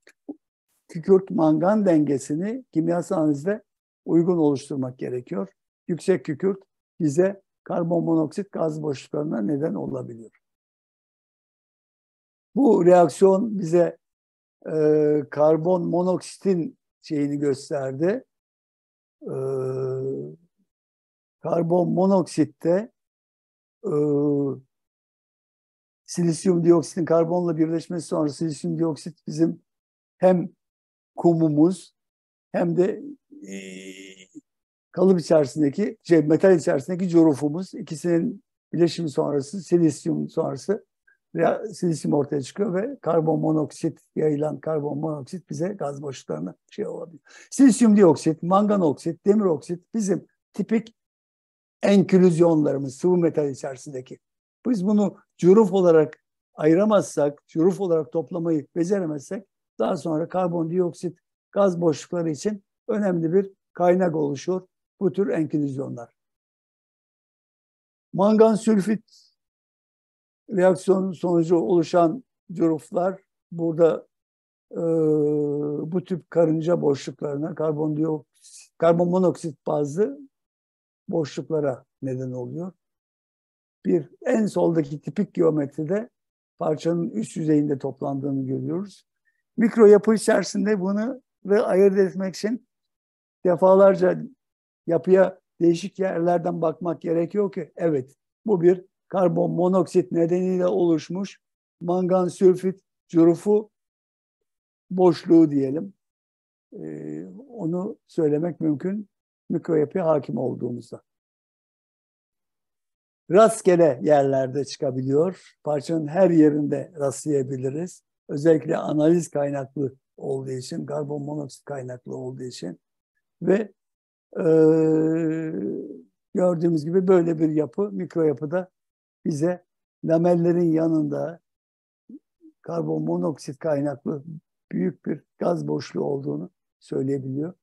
kükürt mangan dengesini kimyasal analizde uygun oluşturmak gerekiyor. Yüksek kükürt bize karbon monoksit gaz boşluklarına neden olabiliyor. Bu reaksiyon bize e, karbon monoksitin şeyini gösterdi. E, karbon monoksitte e, silisyum dioksitin karbonla birleşmesi sonrası silisyum dioksit bizim hem kumumuz hem de e, kalıp içerisindeki, şey, metal içerisindeki corufumuz ikisinin bileşimi sonrası, silisyum sonrası veya silisyum ortaya çıkıyor ve karbon monoksit, yayılan karbon monoksit bize gaz boşluklarına şey olabilir. Silisyum dioksit, mangan oksit, demir oksit bizim tipik enkülüzyonlarımız sıvı metal içerisindeki. Biz bunu curuf olarak ayıramazsak, curuf olarak toplamayı beceremezsek daha sonra karbondioksit gaz boşlukları için önemli bir kaynak oluşur bu tür enkülüzyonlar. Mangan sülfit reaksiyonun sonucu oluşan curuflar burada e, bu tip karınca boşluklarına karbondioksit, karbon monoksit bazlı boşluklara neden oluyor. Bir en soldaki tipik geometride parçanın üst yüzeyinde toplandığını görüyoruz. Mikro yapı içerisinde bunu ve ayırt etmek için defalarca yapıya değişik yerlerden bakmak gerekiyor ki evet bu bir karbon monoksit nedeniyle oluşmuş mangan sülfit curufu boşluğu diyelim. Ee, onu söylemek mümkün mikro yapıya hakim olduğumuzda. Rastgele yerlerde çıkabiliyor. Parçanın her yerinde rastlayabiliriz. Özellikle analiz kaynaklı olduğu için, karbon monoksit kaynaklı olduğu için ve e, gördüğümüz gibi böyle bir yapı, mikro yapıda bize lamellerin yanında karbon monoksit kaynaklı büyük bir gaz boşluğu olduğunu söyleyebiliyor.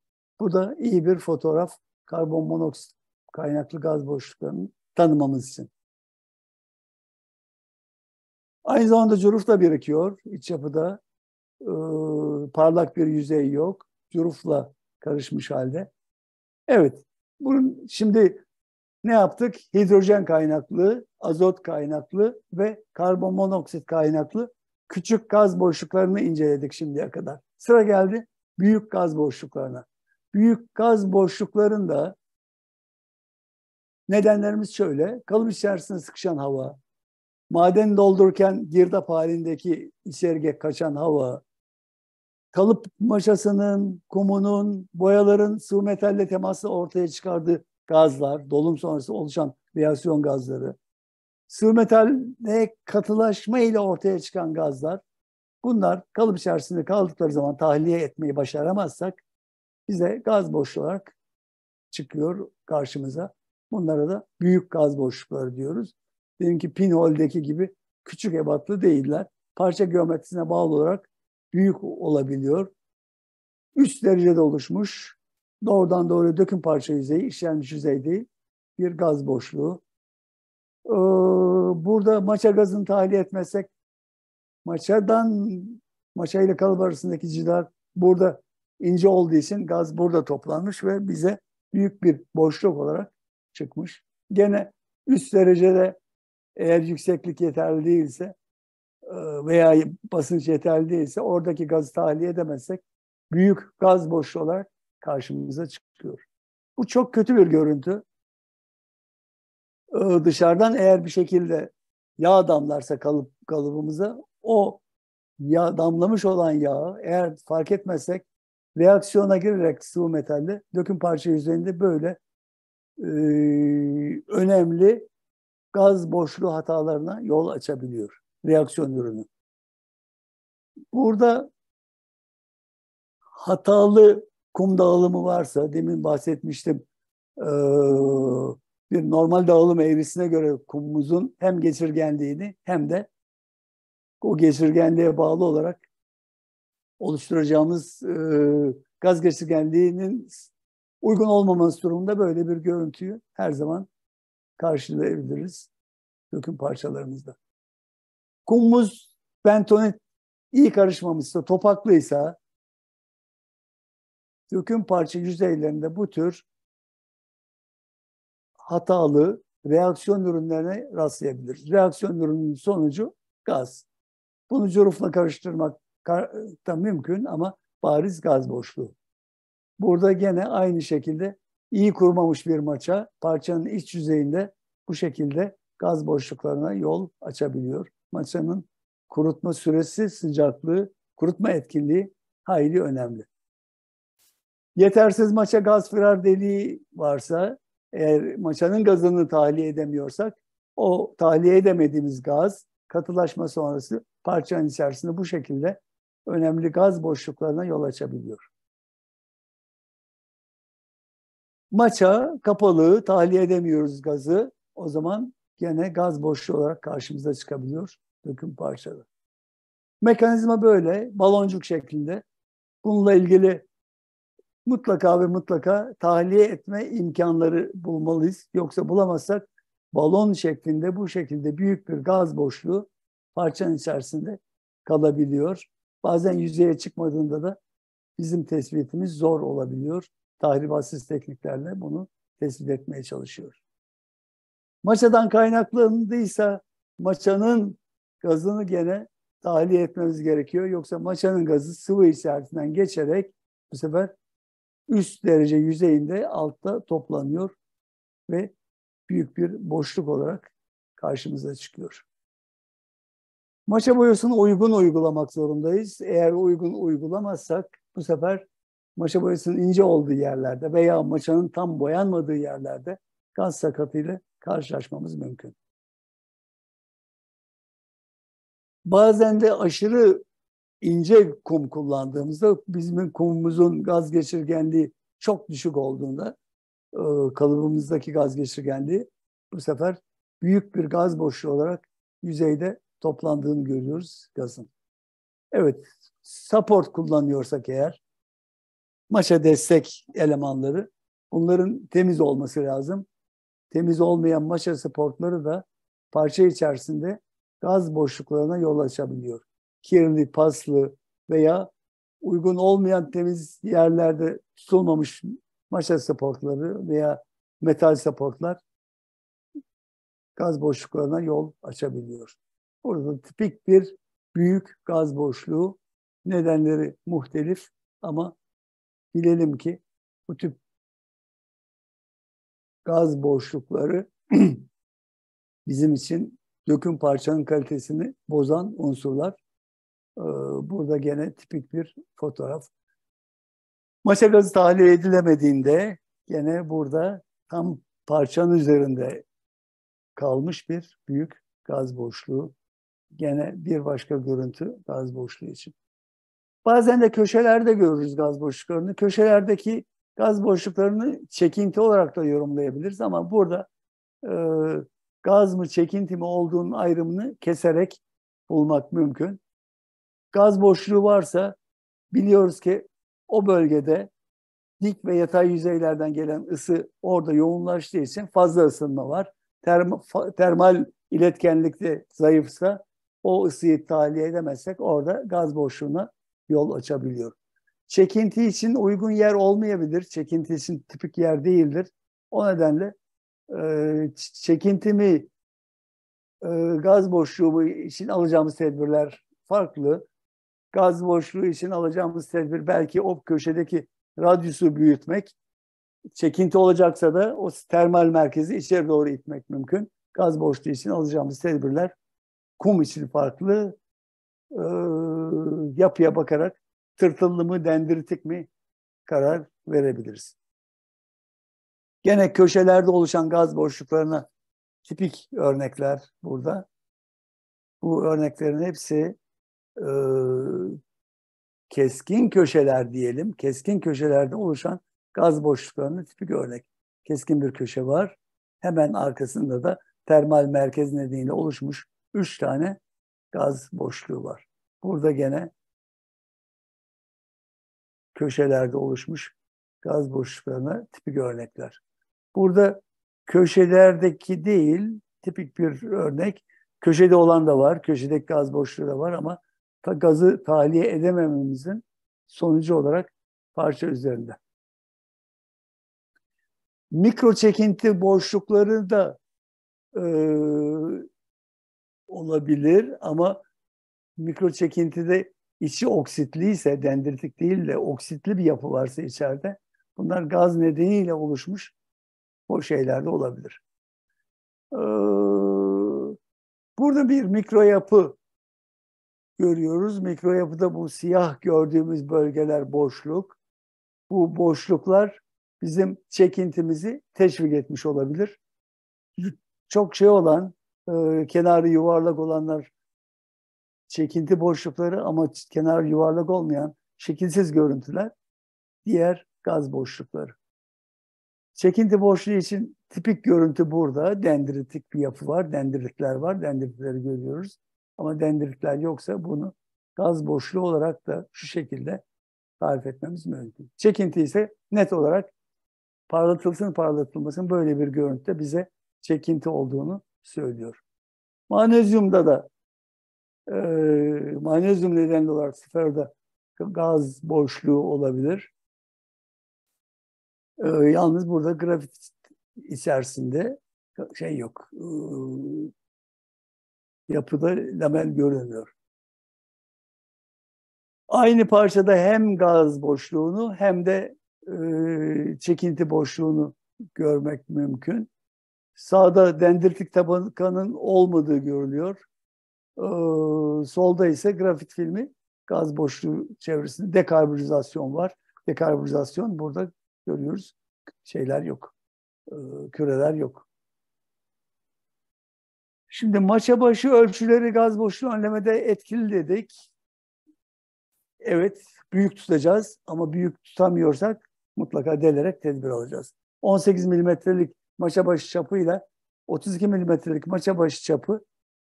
Bu da iyi bir fotoğraf karbon monoksit kaynaklı gaz boşluklarını tanımamız için. Aynı zamanda curuf da birikiyor iç yapıda. Ee, parlak bir yüzey yok. Curufla karışmış halde. Evet, bunun şimdi ne yaptık? Hidrojen kaynaklı, azot kaynaklı ve karbon monoksit kaynaklı küçük gaz boşluklarını inceledik şimdiye kadar. Sıra geldi büyük gaz boşluklarına. Büyük gaz boşluklarında nedenlerimiz şöyle. Kalıp içerisinde sıkışan hava, maden doldururken girdap halindeki içerge kaçan hava, kalıp maşasının, kumunun, boyaların sıvı metalle teması ortaya çıkardığı gazlar, dolum sonrası oluşan reaksiyon gazları, sıvı metalle katılaşma ile ortaya çıkan gazlar, bunlar kalıp içerisinde kaldıkları zaman tahliye etmeyi başaramazsak bize gaz boşluğu olarak çıkıyor karşımıza. Bunlara da büyük gaz boşlukları diyoruz. Diyelim ki pinholdeki gibi küçük ebatlı değiller. Parça geometrisine bağlı olarak büyük olabiliyor. Üst derecede oluşmuş, doğrudan doğruya döküm parça yüzeyi, işlenmiş yüzey değil, bir gaz boşluğu Ee, burada maça gazını tahliye etmezsek maçadan maça ile kalıp arasındaki cidar burada ince olduğu için gaz burada toplanmış ve bize büyük bir boşluk olarak çıkmış. Gene üst derecede eğer yükseklik yeterli değilse e, veya basınç yeterli değilse oradaki gazı tahliye edemezsek büyük gaz boşluğu olarak karşımıza çıkıyor. Bu çok kötü bir görüntü. Ee, dışarıdan eğer bir şekilde yağ damlarsa kalıp kalıbımıza o yağ damlamış olan yağı eğer fark etmezsek reaksiyona girerek sıvı metalle döküm parça yüzeyinde böyle e, önemli gaz boşluğu hatalarına yol açabiliyor reaksiyon ürünü. Burada hatalı kum dağılımı varsa, demin bahsetmiştim, bir normal dağılım eğrisine göre kumumuzun hem geçirgenliğini hem de o geçirgenliğe bağlı olarak oluşturacağımız gaz geçirgenliğinin uygun olmaması durumunda böyle bir görüntüyü her zaman karşılayabiliriz döküm parçalarımızda. Kumumuz bentonit iyi karışmamışsa, topaklıysa döküm parça yüzeylerinde bu tür hatalı reaksiyon ürünlerine rastlayabiliriz. Reaksiyon ürününün sonucu gaz. Bunu curufla karıştırmak da mümkün ama bariz gaz boşluğu. Burada gene aynı şekilde iyi kurmamış bir maça parçanın iç yüzeyinde bu şekilde gaz boşluklarına yol açabiliyor. Maçanın kurutma süresi, sıcaklığı, kurutma etkinliği hayli önemli. Yetersiz maça gaz firar deliği varsa, eğer maçanın gazını tahliye edemiyorsak, o tahliye edemediğimiz gaz katılaşma sonrası parçanın içerisinde bu şekilde önemli gaz boşluklarına yol açabiliyor. Maça kapalı, tahliye edemiyoruz gazı. O zaman gene gaz boşluğu olarak karşımıza çıkabiliyor döküm parçaları. Mekanizma böyle, baloncuk şeklinde. Bununla ilgili mutlaka ve mutlaka tahliye etme imkanları bulmalıyız. Yoksa bulamazsak balon şeklinde bu şekilde büyük bir gaz boşluğu parçanın içerisinde kalabiliyor. Bazen yüzeye çıkmadığında da bizim tespitimiz zor olabiliyor. Tahribatsız tekniklerle bunu tespit etmeye çalışıyor. Maçadan kaynaklandıysa maçanın gazını gene tahliye etmemiz gerekiyor. Yoksa maçanın gazı sıvı içerisinden geçerek bu sefer üst derece yüzeyinde altta toplanıyor ve büyük bir boşluk olarak karşımıza çıkıyor. Maça boyasını uygun uygulamak zorundayız. Eğer uygun uygulamazsak bu sefer maça boyasının ince olduğu yerlerde veya maçanın tam boyanmadığı yerlerde gaz sakatıyla karşılaşmamız mümkün. Bazen de aşırı ince kum kullandığımızda bizim kumumuzun gaz geçirgenliği çok düşük olduğunda e, kalıbımızdaki gaz geçirgenliği bu sefer büyük bir gaz boşluğu olarak yüzeyde toplandığını görüyoruz gazın. Evet, support kullanıyorsak eğer maşa destek elemanları bunların temiz olması lazım. Temiz olmayan maşa supportları da parça içerisinde gaz boşluklarına yol açabiliyor. Kirli, paslı veya uygun olmayan temiz yerlerde tutulmamış maşa supportları veya metal supportlar gaz boşluklarına yol açabiliyor. Burada tipik bir büyük gaz boşluğu nedenleri muhtelif ama bilelim ki bu tip gaz boşlukları bizim için döküm parçanın kalitesini bozan unsurlar. Ee, burada gene tipik bir fotoğraf. Maşa gazı tahliye edilemediğinde gene burada tam parçanın üzerinde kalmış bir büyük gaz boşluğu. Gene bir başka görüntü gaz boşluğu için. Bazen de köşelerde görürüz gaz boşluklarını. Köşelerdeki gaz boşluklarını çekinti olarak da yorumlayabiliriz ama burada e, gaz mı çekinti mi olduğunun ayrımını keserek bulmak mümkün. Gaz boşluğu varsa biliyoruz ki o bölgede dik ve yatay yüzeylerden gelen ısı orada yoğunlaştığı için fazla ısınma var. term, termal iletkenlikte zayıfsa o ısıyı tahliye edemezsek orada gaz boşluğuna yol açabiliyor. Çekinti için uygun yer olmayabilir. Çekinti için tipik yer değildir. O nedenle e, çekintimi e, gaz boşluğu için alacağımız tedbirler farklı. Gaz boşluğu için alacağımız tedbir belki o köşedeki radyusu büyütmek. Çekinti olacaksa da o termal merkezi içeri doğru itmek mümkün. Gaz boşluğu için alacağımız tedbirler kum için farklı. E, yapıya bakarak tırtıllı mı, dendritik mi karar verebiliriz. Gene köşelerde oluşan gaz boşluklarına tipik örnekler burada. Bu örneklerin hepsi e, keskin köşeler diyelim. Keskin köşelerde oluşan gaz boşluklarının tipik örnek. Keskin bir köşe var. Hemen arkasında da termal merkez nedeniyle oluşmuş üç tane gaz boşluğu var. Burada gene köşelerde oluşmuş gaz boşluklarına tipik örnekler. Burada köşelerdeki değil, tipik bir örnek. Köşede olan da var, köşedeki gaz boşluğu da var ama ta gazı tahliye edemememizin sonucu olarak parça üzerinde. Mikro çekinti boşlukları da e, olabilir ama mikro çekintide içi oksitliyse, dendritik değil de oksitli bir yapı varsa içeride bunlar gaz nedeniyle oluşmuş o şeyler de olabilir. Ee, burada bir mikro yapı görüyoruz. Mikro yapıda bu siyah gördüğümüz bölgeler boşluk. Bu boşluklar bizim çekintimizi teşvik etmiş olabilir. Çok şey olan, e, kenarı yuvarlak olanlar çekinti boşlukları ama kenar yuvarlak olmayan şekilsiz görüntüler diğer gaz boşlukları. Çekinti boşluğu için tipik görüntü burada. Dendritik bir yapı var. Dendritler var. Dendritleri görüyoruz. Ama dendritler yoksa bunu gaz boşluğu olarak da şu şekilde tarif etmemiz mümkün. Çekinti ise net olarak parlatılsın parlatılmasın böyle bir görüntüde bize çekinti olduğunu söylüyor. Manezyumda da e, manezyum nedenli olarak sferde gaz boşluğu olabilir. E, yalnız burada grafit içerisinde şey yok. E, yapıda lamel görünüyor. Aynı parçada hem gaz boşluğunu hem de e, çekinti boşluğunu görmek mümkün. Sağda dendritik tabankanın olmadığı görülüyor. Ee, solda ise grafit filmi gaz boşluğu çevresinde dekarbonizasyon var. Dekarbonizasyon burada görüyoruz. Şeyler yok. Ee, küreler yok. Şimdi maça başı ölçüleri gaz boşluğu önlemede etkili dedik. Evet, büyük tutacağız ama büyük tutamıyorsak mutlaka delerek tedbir alacağız. 18 milimetrelik maça başı çapıyla 32 milimetrelik maça başı çapı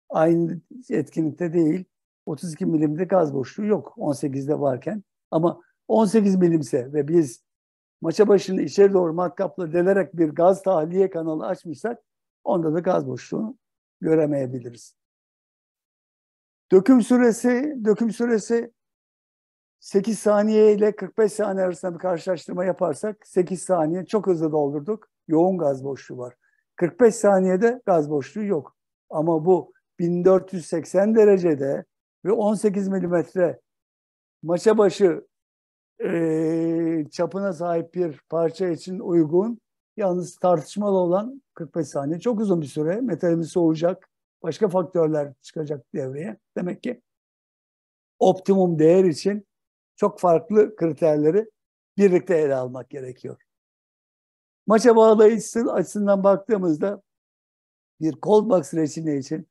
aynı etkinlikte değil. 32 milimde gaz boşluğu yok 18'de varken. Ama 18 milimse ve biz maça başını içeri doğru matkapla delerek bir gaz tahliye kanalı açmışsak onda da gaz boşluğunu göremeyebiliriz. Döküm süresi, döküm süresi 8 saniye ile 45 saniye arasında bir karşılaştırma yaparsak 8 saniye çok hızlı doldurduk. Yoğun gaz boşluğu var. 45 saniyede gaz boşluğu yok. Ama bu 1480 derecede ve 18 milimetre maça başı e, çapına sahip bir parça için uygun. Yalnız tartışmalı olan 45 saniye çok uzun bir süre. Metalimiz soğuyacak. Başka faktörler çıkacak devreye. Demek ki optimum değer için çok farklı kriterleri birlikte ele almak gerekiyor. Maça bağlayıcısı açısından baktığımızda bir cold box reçine için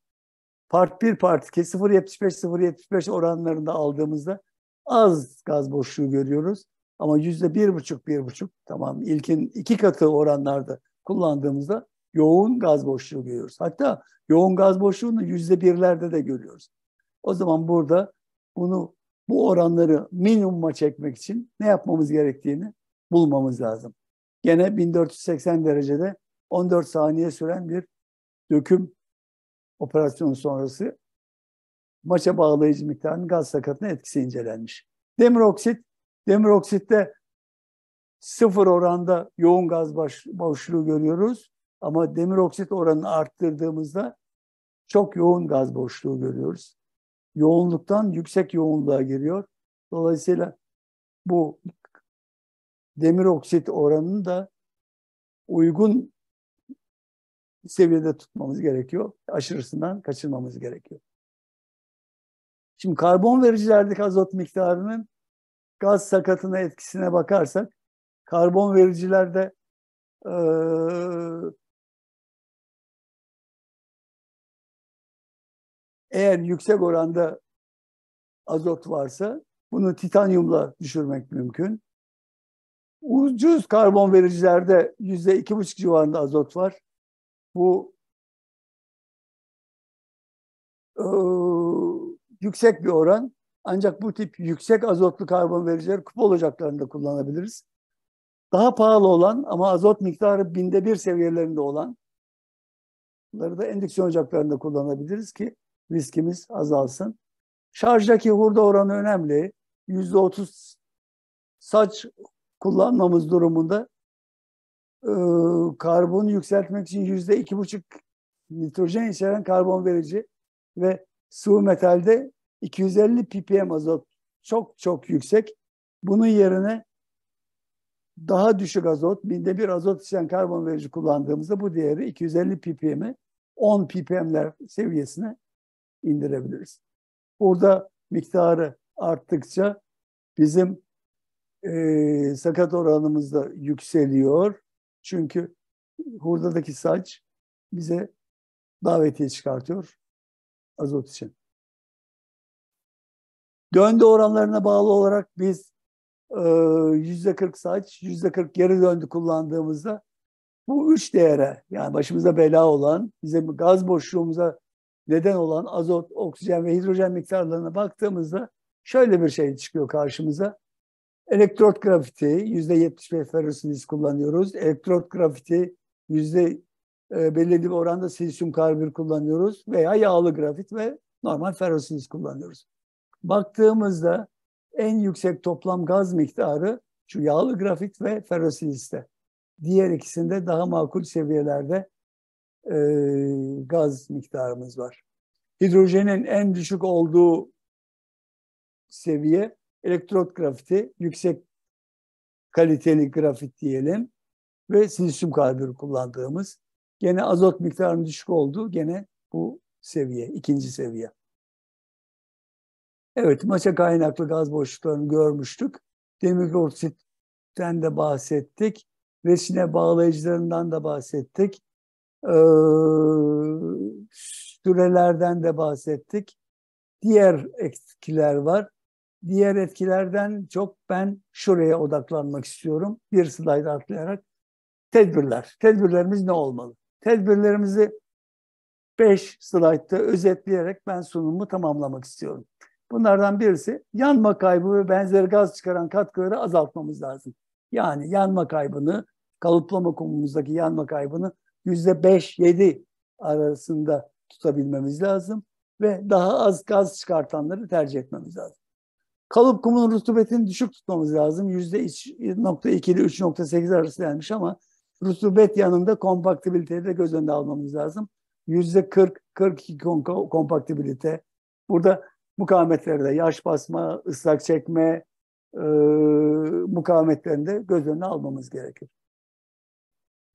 part 1 part 2 0.75-0.75 oranlarında aldığımızda az gaz boşluğu görüyoruz. Ama yüzde bir buçuk, bir buçuk tamam ilkin iki katı oranlarda kullandığımızda yoğun gaz boşluğu görüyoruz. Hatta yoğun gaz boşluğunu yüzde birlerde de görüyoruz. O zaman burada bunu bu oranları minimuma çekmek için ne yapmamız gerektiğini bulmamız lazım. Gene 1480 derecede 14 saniye süren bir döküm operasyonu sonrası maça bağlayıcı miktarının gaz sakatına etkisi incelenmiş. Demir oksit, demir oksitte sıfır oranda yoğun gaz baş, boşluğu görüyoruz. Ama demir oksit oranını arttırdığımızda çok yoğun gaz boşluğu görüyoruz. Yoğunluktan yüksek yoğunluğa giriyor. Dolayısıyla bu demir oksit oranını da uygun seviyede tutmamız gerekiyor. Aşırısından kaçırmamız gerekiyor. Şimdi karbon vericilerdeki azot miktarının gaz sakatına etkisine bakarsak karbon vericilerde e, eğer yüksek oranda azot varsa bunu titanyumla düşürmek mümkün. Ucuz karbon vericilerde yüzde iki buçuk civarında azot var. Bu e, yüksek bir oran. Ancak bu tip yüksek azotlu karbon vericileri kupol ocaklarında kullanabiliriz. Daha pahalı olan ama azot miktarı binde bir seviyelerinde olan bunları da endüksiyon ocaklarında kullanabiliriz ki riskimiz azalsın. Şarjdaki hurda oranı önemli. Yüzde otuz saç kullanmamız durumunda karbonu yükseltmek için yüzde iki buçuk nitrojen içeren karbon verici ve sıvı metalde 250 ppm azot çok çok yüksek. Bunun yerine daha düşük azot, binde bir azot içeren karbon verici kullandığımızda bu değeri 250 ppm'i 10 ppm'ler seviyesine indirebiliriz. Burada miktarı arttıkça bizim e, sakat oranımız da yükseliyor. Çünkü hurdadaki saç bize davetiye çıkartıyor azot için. Döndü oranlarına bağlı olarak biz yüzde 40 saç, yüzde 40 geri döndü kullandığımızda bu üç değere yani başımıza bela olan, bizim gaz boşluğumuza neden olan azot, oksijen ve hidrojen miktarlarına baktığımızda şöyle bir şey çıkıyor karşımıza. Elektrot grafiti yüzde 75 ferrosilis kullanıyoruz. Elektrot grafiti yüzde e, belirli bir oranda silisyum karbür kullanıyoruz veya yağlı grafit ve normal ferrosilis kullanıyoruz. Baktığımızda en yüksek toplam gaz miktarı şu yağlı grafit ve ferrosiliste. Diğer ikisinde daha makul seviyelerde e, gaz miktarımız var. Hidrojenin en düşük olduğu seviye elektrot grafiti, yüksek kaliteli grafit diyelim ve silisyum karbürü kullandığımız. Gene azot miktarının düşük olduğu gene bu seviye, ikinci seviye. Evet, maça kaynaklı gaz boşluklarını görmüştük. Demir oksitten de bahsettik. Resine bağlayıcılarından da bahsettik. Ee, sürelerden de bahsettik. Diğer etkiler var. Diğer etkilerden çok ben şuraya odaklanmak istiyorum. Bir slide atlayarak. Tedbirler. Tedbirlerimiz ne olmalı? Tedbirlerimizi 5 slaytta özetleyerek ben sunumu tamamlamak istiyorum. Bunlardan birisi yanma kaybı ve benzeri gaz çıkaran katkıları azaltmamız lazım. Yani yanma kaybını, kalıplama kumumuzdaki yanma kaybını yüzde beş, yedi arasında tutabilmemiz lazım ve daha az gaz çıkartanları tercih etmemiz lazım. Kalıp kumunun rutubetini düşük tutmamız lazım. Yüzde 2 ile 3.8 arası gelmiş ama rutubet yanında kompaktibiliteyi de göz önünde almamız lazım. Yüzde 40, 42 kompaktibilite. Burada mukavemetlerde yaş basma, ıslak çekme e, mukavemetlerinde göz önüne almamız gerekir.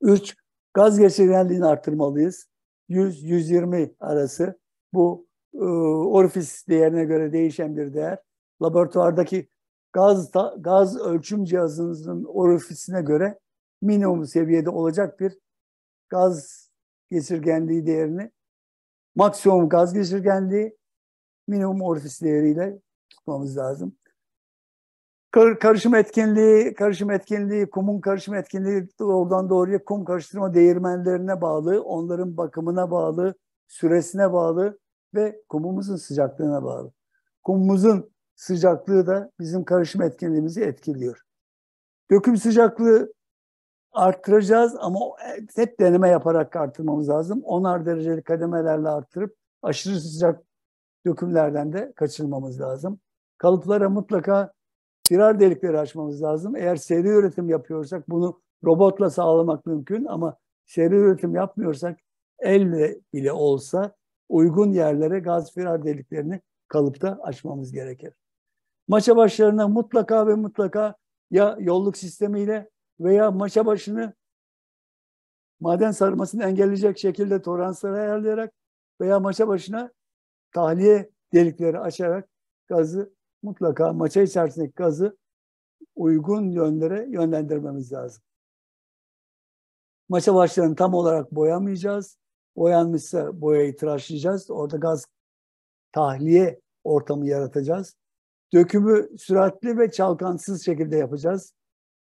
Üç, gaz geçirgenliğini arttırmalıyız. 100-120 arası bu e, orifis değerine göre değişen bir değer. Laboratuvardaki gaz gaz ölçüm cihazınızın orifisine göre minimum seviyede olacak bir gaz geçirgenliği değerini maksimum gaz geçirgenliği minimum orifis değeriyle tutmamız lazım. Kar, karışım etkinliği, karışım etkinliği, kumun karışım etkinliği doğrudan doğruya kum karıştırma değirmenlerine bağlı, onların bakımına bağlı, süresine bağlı ve kumumuzun sıcaklığına bağlı. Kumumuzun sıcaklığı da bizim karışım etkinliğimizi etkiliyor. Döküm sıcaklığı arttıracağız ama hep deneme yaparak arttırmamız lazım. Onar dereceli kademelerle arttırıp aşırı sıcak dökümlerden de kaçırmamız lazım. Kalıplara mutlaka firar delikleri açmamız lazım. Eğer seri üretim yapıyorsak bunu robotla sağlamak mümkün ama seri üretim yapmıyorsak elle bile olsa uygun yerlere gaz firar deliklerini kalıpta açmamız gerekir. Maça başlarına mutlaka ve mutlaka ya yolluk sistemiyle veya maça başını maden sarmasını engelleyecek şekilde toleransları ayarlayarak veya maça başına tahliye delikleri açarak gazı mutlaka maça içerisindeki gazı uygun yönlere yönlendirmemiz lazım. Maça başlarını tam olarak boyamayacağız. Boyanmışsa boyayı tıraşlayacağız. Orada gaz tahliye ortamı yaratacağız. Dökümü süratli ve çalkantısız şekilde yapacağız.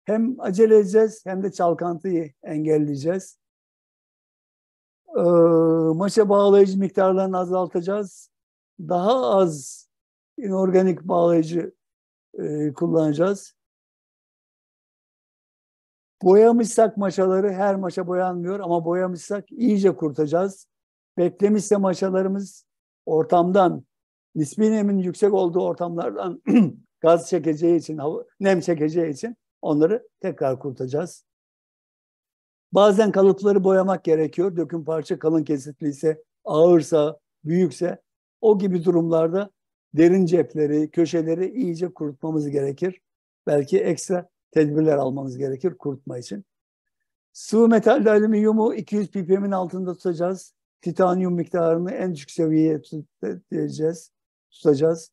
Hem acele edeceğiz hem de çalkantıyı engelleyeceğiz. Ee, maça bağlayıcı miktarlarını azaltacağız. Daha az inorganik bağlayıcı e, kullanacağız. Boyamışsak maşaları her maşa boyanmıyor ama boyamışsak iyice kurtacağız. Beklemişse maşalarımız ortamdan, nispi nemin yüksek olduğu ortamlardan gaz çekeceği için, nem çekeceği için onları tekrar kurtacağız. Bazen kalıpları boyamak gerekiyor. Döküm parça kalın kesitliyse, ağırsa, büyükse o gibi durumlarda derin cepleri, köşeleri iyice kurutmamız gerekir. Belki ekstra tedbirler almamız gerekir kurutma için. Sıvı metalde alüminyumu 200 ppm'in altında tutacağız. Titanyum miktarını en düşük seviyeye tutacağız. Tutacağız.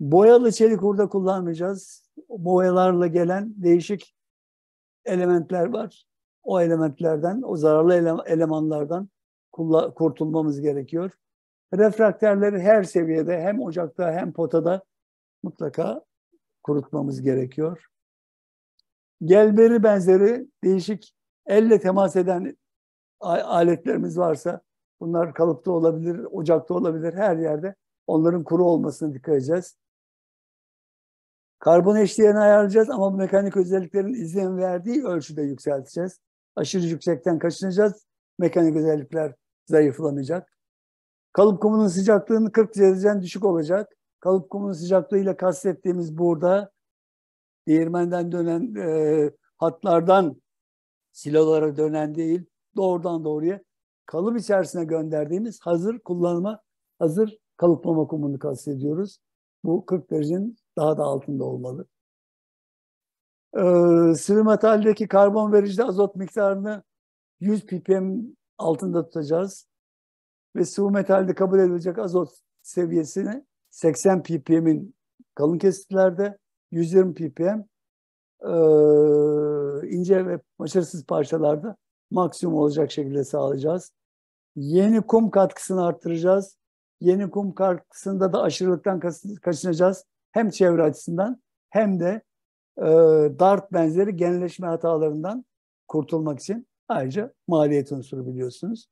Boyalı çelik hurda kullanmayacağız. Boyalarla gelen değişik elementler var. O elementlerden, o zararlı elemanlardan kurtulmamız gerekiyor. Refraktörleri her seviyede hem ocakta hem potada mutlaka kurutmamız gerekiyor. Gelberi benzeri değişik elle temas eden aletlerimiz varsa bunlar kalıpta olabilir, ocakta olabilir, her yerde onların kuru olmasına dikkat edeceğiz. Karbon eşdeğerini ayarlayacağız ama mekanik özelliklerin izin verdiği ölçüde yükselteceğiz. Aşırı yüksekten kaçınacağız. Mekanik özellikler zayıflamayacak. Kalıp kumunun sıcaklığının 40 dereceden düşük olacak. Kalıp kumunun sıcaklığıyla kastettiğimiz burada değirmenden dönen e, hatlardan silolara dönen değil, doğrudan doğruya kalıp içerisine gönderdiğimiz hazır kullanıma hazır kalıplama kumunu kastediyoruz. Bu 40 derecenin daha da altında olmalı. Ee, sıvı metaldeki karbon verici azot miktarını 100 ppm altında tutacağız ve sıvı metalde kabul edilecek azot seviyesini 80 ppm'in kalın kesitlerde 120 ppm e, ince ve başarısız parçalarda maksimum olacak şekilde sağlayacağız. Yeni kum katkısını arttıracağız. Yeni kum katkısında da aşırılıktan kaçınacağız. Hem çevre açısından hem de e, dart benzeri genleşme hatalarından kurtulmak için ayrıca maliyet unsuru biliyorsunuz.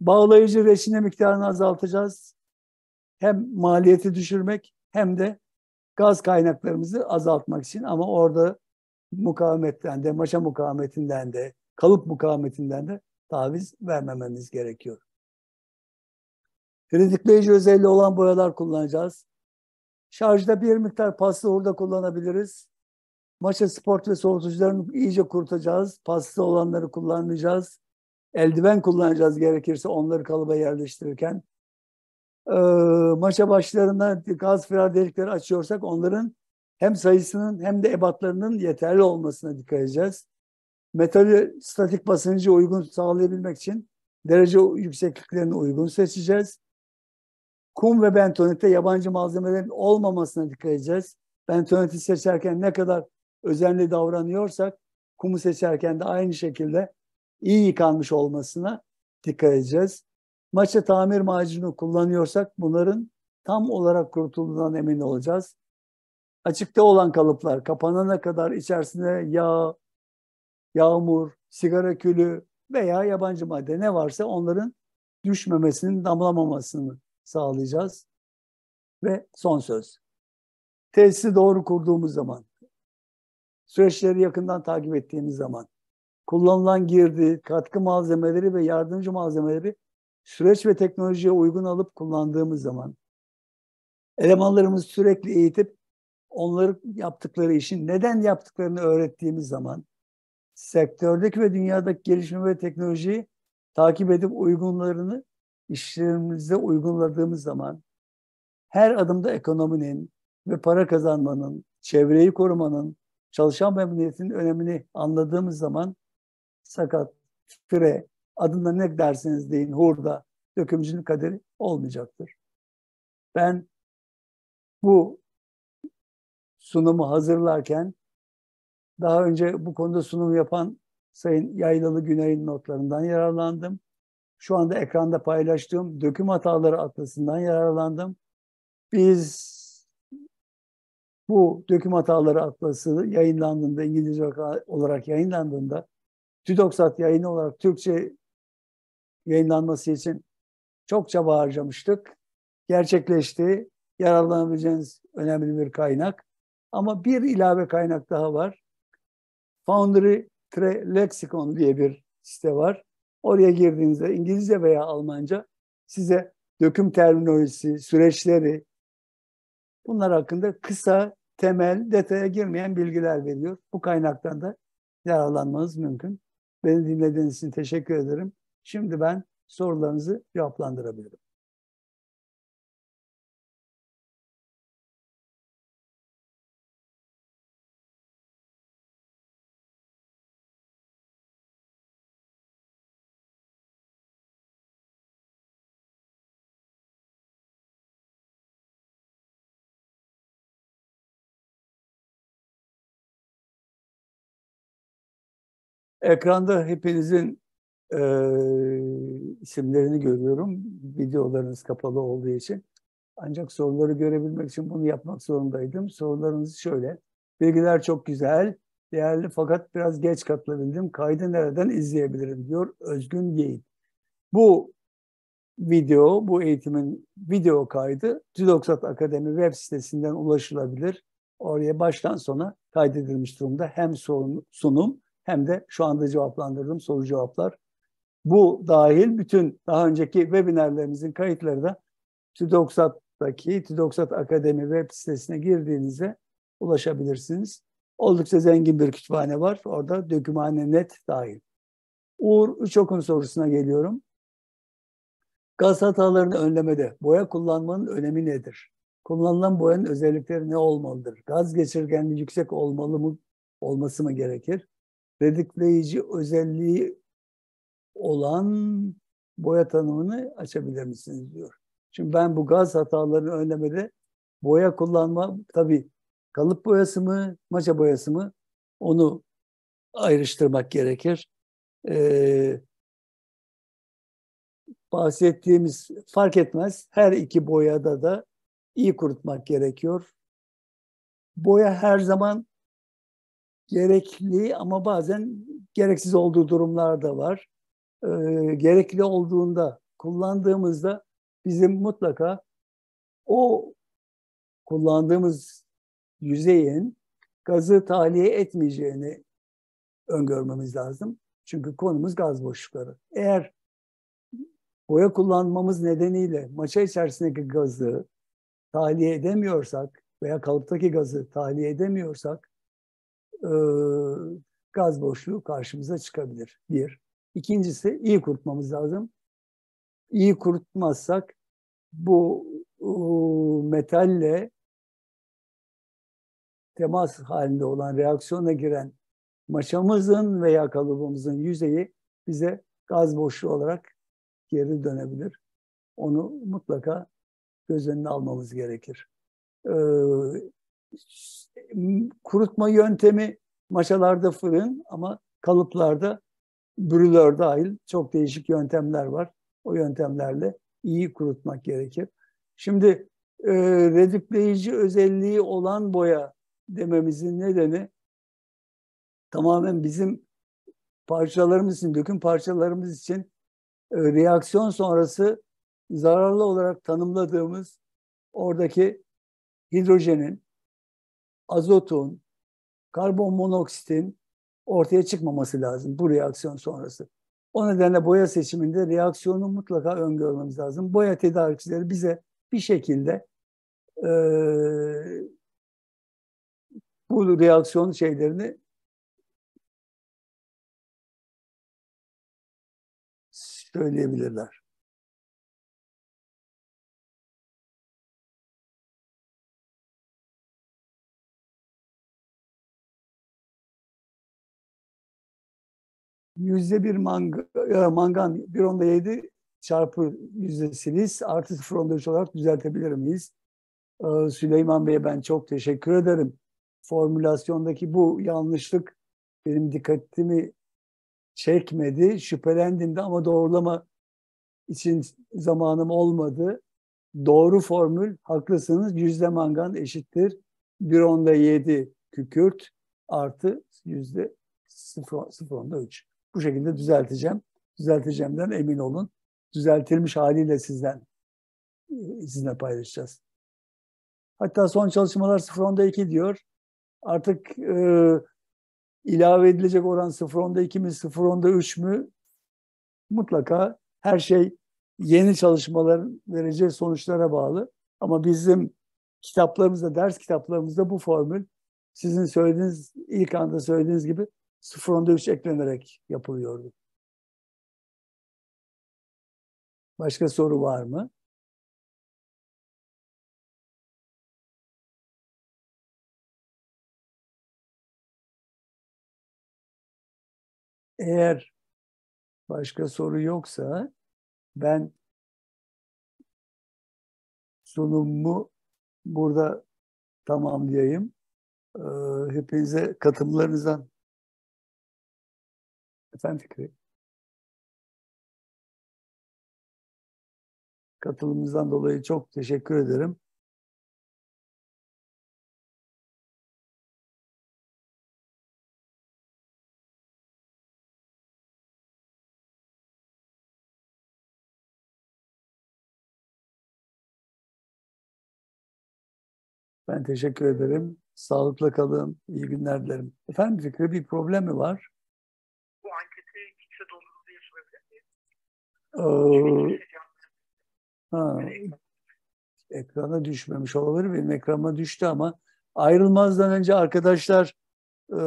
Bağlayıcı reçine miktarını azaltacağız. Hem maliyeti düşürmek hem de gaz kaynaklarımızı azaltmak için ama orada mukavemetten de, maşa mukavemetinden de, kalıp mukavemetinden de taviz vermememiz gerekiyor. Kritikleyici özelliği olan boyalar kullanacağız. Şarjda bir miktar paslı hurda kullanabiliriz. Maşa sport ve soğutucularını iyice kurutacağız. Paslı olanları kullanmayacağız. Eldiven kullanacağız gerekirse onları kalıba yerleştirirken. Ee, maşa başlarında gaz firar delikleri açıyorsak onların hem sayısının hem de ebatlarının yeterli olmasına dikkat edeceğiz. Metali statik basıncı uygun sağlayabilmek için derece yüksekliklerini uygun seçeceğiz. Kum ve bentonite yabancı malzemelerin olmamasına dikkat edeceğiz. Bentoniti seçerken ne kadar özenli davranıyorsak kumu seçerken de aynı şekilde iyi yıkanmış olmasına dikkat edeceğiz. Maça tamir macunu kullanıyorsak bunların tam olarak kurutulduğundan emin olacağız. Açıkta olan kalıplar kapanana kadar içerisinde yağ, yağmur, sigara külü veya yabancı madde ne varsa onların düşmemesinin, damlamamasını sağlayacağız. Ve son söz. Tesisi doğru kurduğumuz zaman, süreçleri yakından takip ettiğimiz zaman, kullanılan girdi, katkı malzemeleri ve yardımcı malzemeleri süreç ve teknolojiye uygun alıp kullandığımız zaman elemanlarımızı sürekli eğitip onların yaptıkları işin neden yaptıklarını öğrettiğimiz zaman sektördeki ve dünyadaki gelişme ve teknolojiyi takip edip uygunlarını işlerimizde uyguladığımız zaman her adımda ekonominin ve para kazanmanın, çevreyi korumanın, çalışan memnuniyetinin önemini anladığımız zaman sakat, fire, adında ne derseniz deyin, hurda, dökümcünün kaderi olmayacaktır. Ben bu sunumu hazırlarken daha önce bu konuda sunum yapan Sayın Yaylalı Güney'in notlarından yararlandım. Şu anda ekranda paylaştığım döküm hataları atlasından yararlandım. Biz bu döküm hataları atlası yayınlandığında, İngilizce olarak yayınlandığında TÜDOKSAT yayını olarak Türkçe yayınlanması için çok çaba harcamıştık. Gerçekleşti. Yararlanabileceğiniz önemli bir kaynak. Ama bir ilave kaynak daha var. Foundry Lexicon diye bir site var. Oraya girdiğinizde İngilizce veya Almanca size döküm terminolojisi, süreçleri bunlar hakkında kısa, temel, detaya girmeyen bilgiler veriyor. Bu kaynaktan da yararlanmanız mümkün. Beni dinlediğiniz için teşekkür ederim. Şimdi ben sorularınızı cevaplandırabilirim. Ekranda hepinizin e, isimlerini görüyorum. Videolarınız kapalı olduğu için. Ancak soruları görebilmek için bunu yapmak zorundaydım. Sorularınız şöyle. Bilgiler çok güzel, değerli fakat biraz geç katılabildim. Kaydı nereden izleyebilirim diyor Özgün Yiğit. Bu video, bu eğitimin video kaydı TÜDOKSAT Akademi web sitesinden ulaşılabilir. Oraya baştan sona kaydedilmiş durumda. Hem sunum hem de şu anda cevaplandırdığım soru cevaplar. Bu dahil bütün daha önceki webinarlarımızın kayıtları da TÜDOKSAT'taki TÜDOKSAT Akademi web sitesine girdiğinizde ulaşabilirsiniz. Oldukça zengin bir kütüphane var. Orada dökümhane net dahil. Uğur Üçok'un sorusuna geliyorum. Gaz hatalarını önlemede boya kullanmanın önemi nedir? Kullanılan boyanın özellikleri ne olmalıdır? Gaz geçirgenliği yüksek olmalı mı, olması mı gerekir? Redikleyici özelliği olan boya tanımını açabilir misiniz diyor. Şimdi ben bu gaz hatalarını önlemede boya kullanma tabii kalıp boyası mı, maça boyası mı onu ayrıştırmak gerekir. Ee, bahsettiğimiz fark etmez. Her iki boyada da iyi kurutmak gerekiyor. Boya her zaman gerekli ama bazen gereksiz olduğu durumlar da var. E, gerekli olduğunda kullandığımızda bizim mutlaka o kullandığımız yüzeyin gazı tahliye etmeyeceğini öngörmemiz lazım. Çünkü konumuz gaz boşlukları. Eğer boya kullanmamız nedeniyle maça içerisindeki gazı tahliye edemiyorsak veya kalıptaki gazı tahliye edemiyorsak e, gaz boşluğu karşımıza çıkabilir. Bir. İkincisi iyi kurutmamız lazım. İyi kurutmazsak bu e, metalle temas halinde olan reaksiyona giren maşamızın veya kalıbımızın yüzeyi bize gaz boşluğu olarak geri dönebilir. Onu mutlaka göz önüne almamız gerekir. Ee, kurutma yöntemi maşalarda fırın ama kalıplarda brülör dahil çok değişik yöntemler var. O yöntemlerle iyi kurutmak gerekir. Şimdi e, redükleyici özelliği olan boya dememizin nedeni tamamen bizim parçalarımız için, döküm parçalarımız için e, reaksiyon sonrası zararlı olarak tanımladığımız oradaki hidrojenin azotun, karbon monoksitin ortaya çıkmaması lazım bu reaksiyon sonrası. O nedenle boya seçiminde reaksiyonu mutlaka öngörmemiz lazım. Boya tedarikçileri bize bir şekilde e, bu reaksiyon şeylerini söyleyebilirler. Yüzde bir mangan, mangan 1.7 çarpı yüzde silis artı 0.3 olarak düzeltebilir miyiz? Ee, Süleyman Bey'e ben çok teşekkür ederim. Formülasyondaki bu yanlışlık benim dikkatimi çekmedi. Şüphelendim de ama doğrulama için zamanım olmadı. Doğru formül haklısınız. Yüzde mangan eşittir. 1.7 kükürt artı yüzde 0.3. Bu şekilde düzelteceğim. Düzelteceğimden emin olun. Düzeltilmiş haliyle sizden e, sizinle paylaşacağız. Hatta son çalışmalar 0.2 diyor. Artık e, ilave edilecek oran 0.2 mi 0.3 mü mutlaka her şey yeni çalışmaların vereceği sonuçlara bağlı. Ama bizim kitaplarımızda, ders kitaplarımızda bu formül sizin söylediğiniz, ilk anda söylediğiniz gibi 0.3 eklenerek yapılıyordu. Başka soru var mı? Eğer başka soru yoksa ben sunumumu burada tamamlayayım. Ee, hepinize katılımlarınızdan Efendim Fikri? Katılımınızdan dolayı çok teşekkür ederim. Ben teşekkür ederim. Sağlıkla kalın. İyi günler dilerim. Efendim Fikri bir problem mi var? Bu anketi kimse doldurdu diye sorabilir miyim? Ee, ha, ekrana düşmemiş olabilir. Benim ekranıma düştü ama ayrılmazdan önce arkadaşlar e,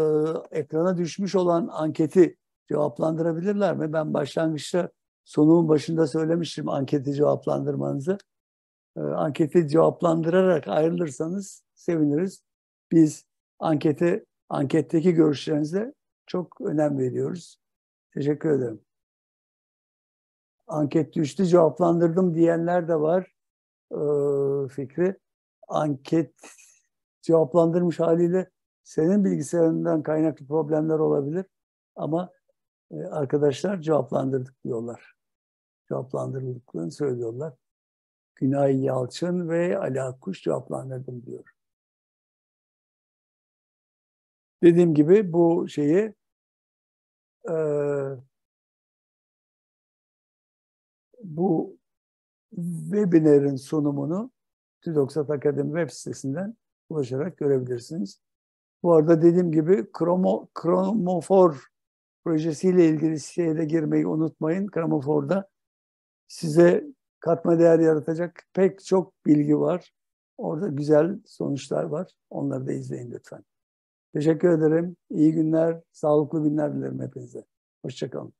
ekrana düşmüş olan anketi cevaplandırabilirler mi? Ben başlangıçta sunumun başında söylemiştim anketi cevaplandırmanızı. E, anketi cevaplandırarak ayrılırsanız seviniriz. Biz ankete anketteki görüşlerinize çok önem veriyoruz. Teşekkür ederim. Anket düştü cevaplandırdım diyenler de var. Ee, fikri. Anket cevaplandırmış haliyle senin bilgisayarından kaynaklı problemler olabilir. Ama e, arkadaşlar cevaplandırdık diyorlar. Cevaplandırıldıklarını söylüyorlar. Günay Yalçın ve Ali Akkuş cevaplandırdım diyor. Dediğim gibi bu şeyi e, bu webinarın sunumunu TÜDOKSAT Akademi web sitesinden ulaşarak görebilirsiniz. Bu arada dediğim gibi Kromo, Kromofor projesiyle ilgili siteye de girmeyi unutmayın. Kromofor'da size katma değer yaratacak pek çok bilgi var. Orada güzel sonuçlar var. Onları da izleyin lütfen. Teşekkür ederim. İyi günler, sağlıklı günler dilerim hepinize. Hoşçakalın.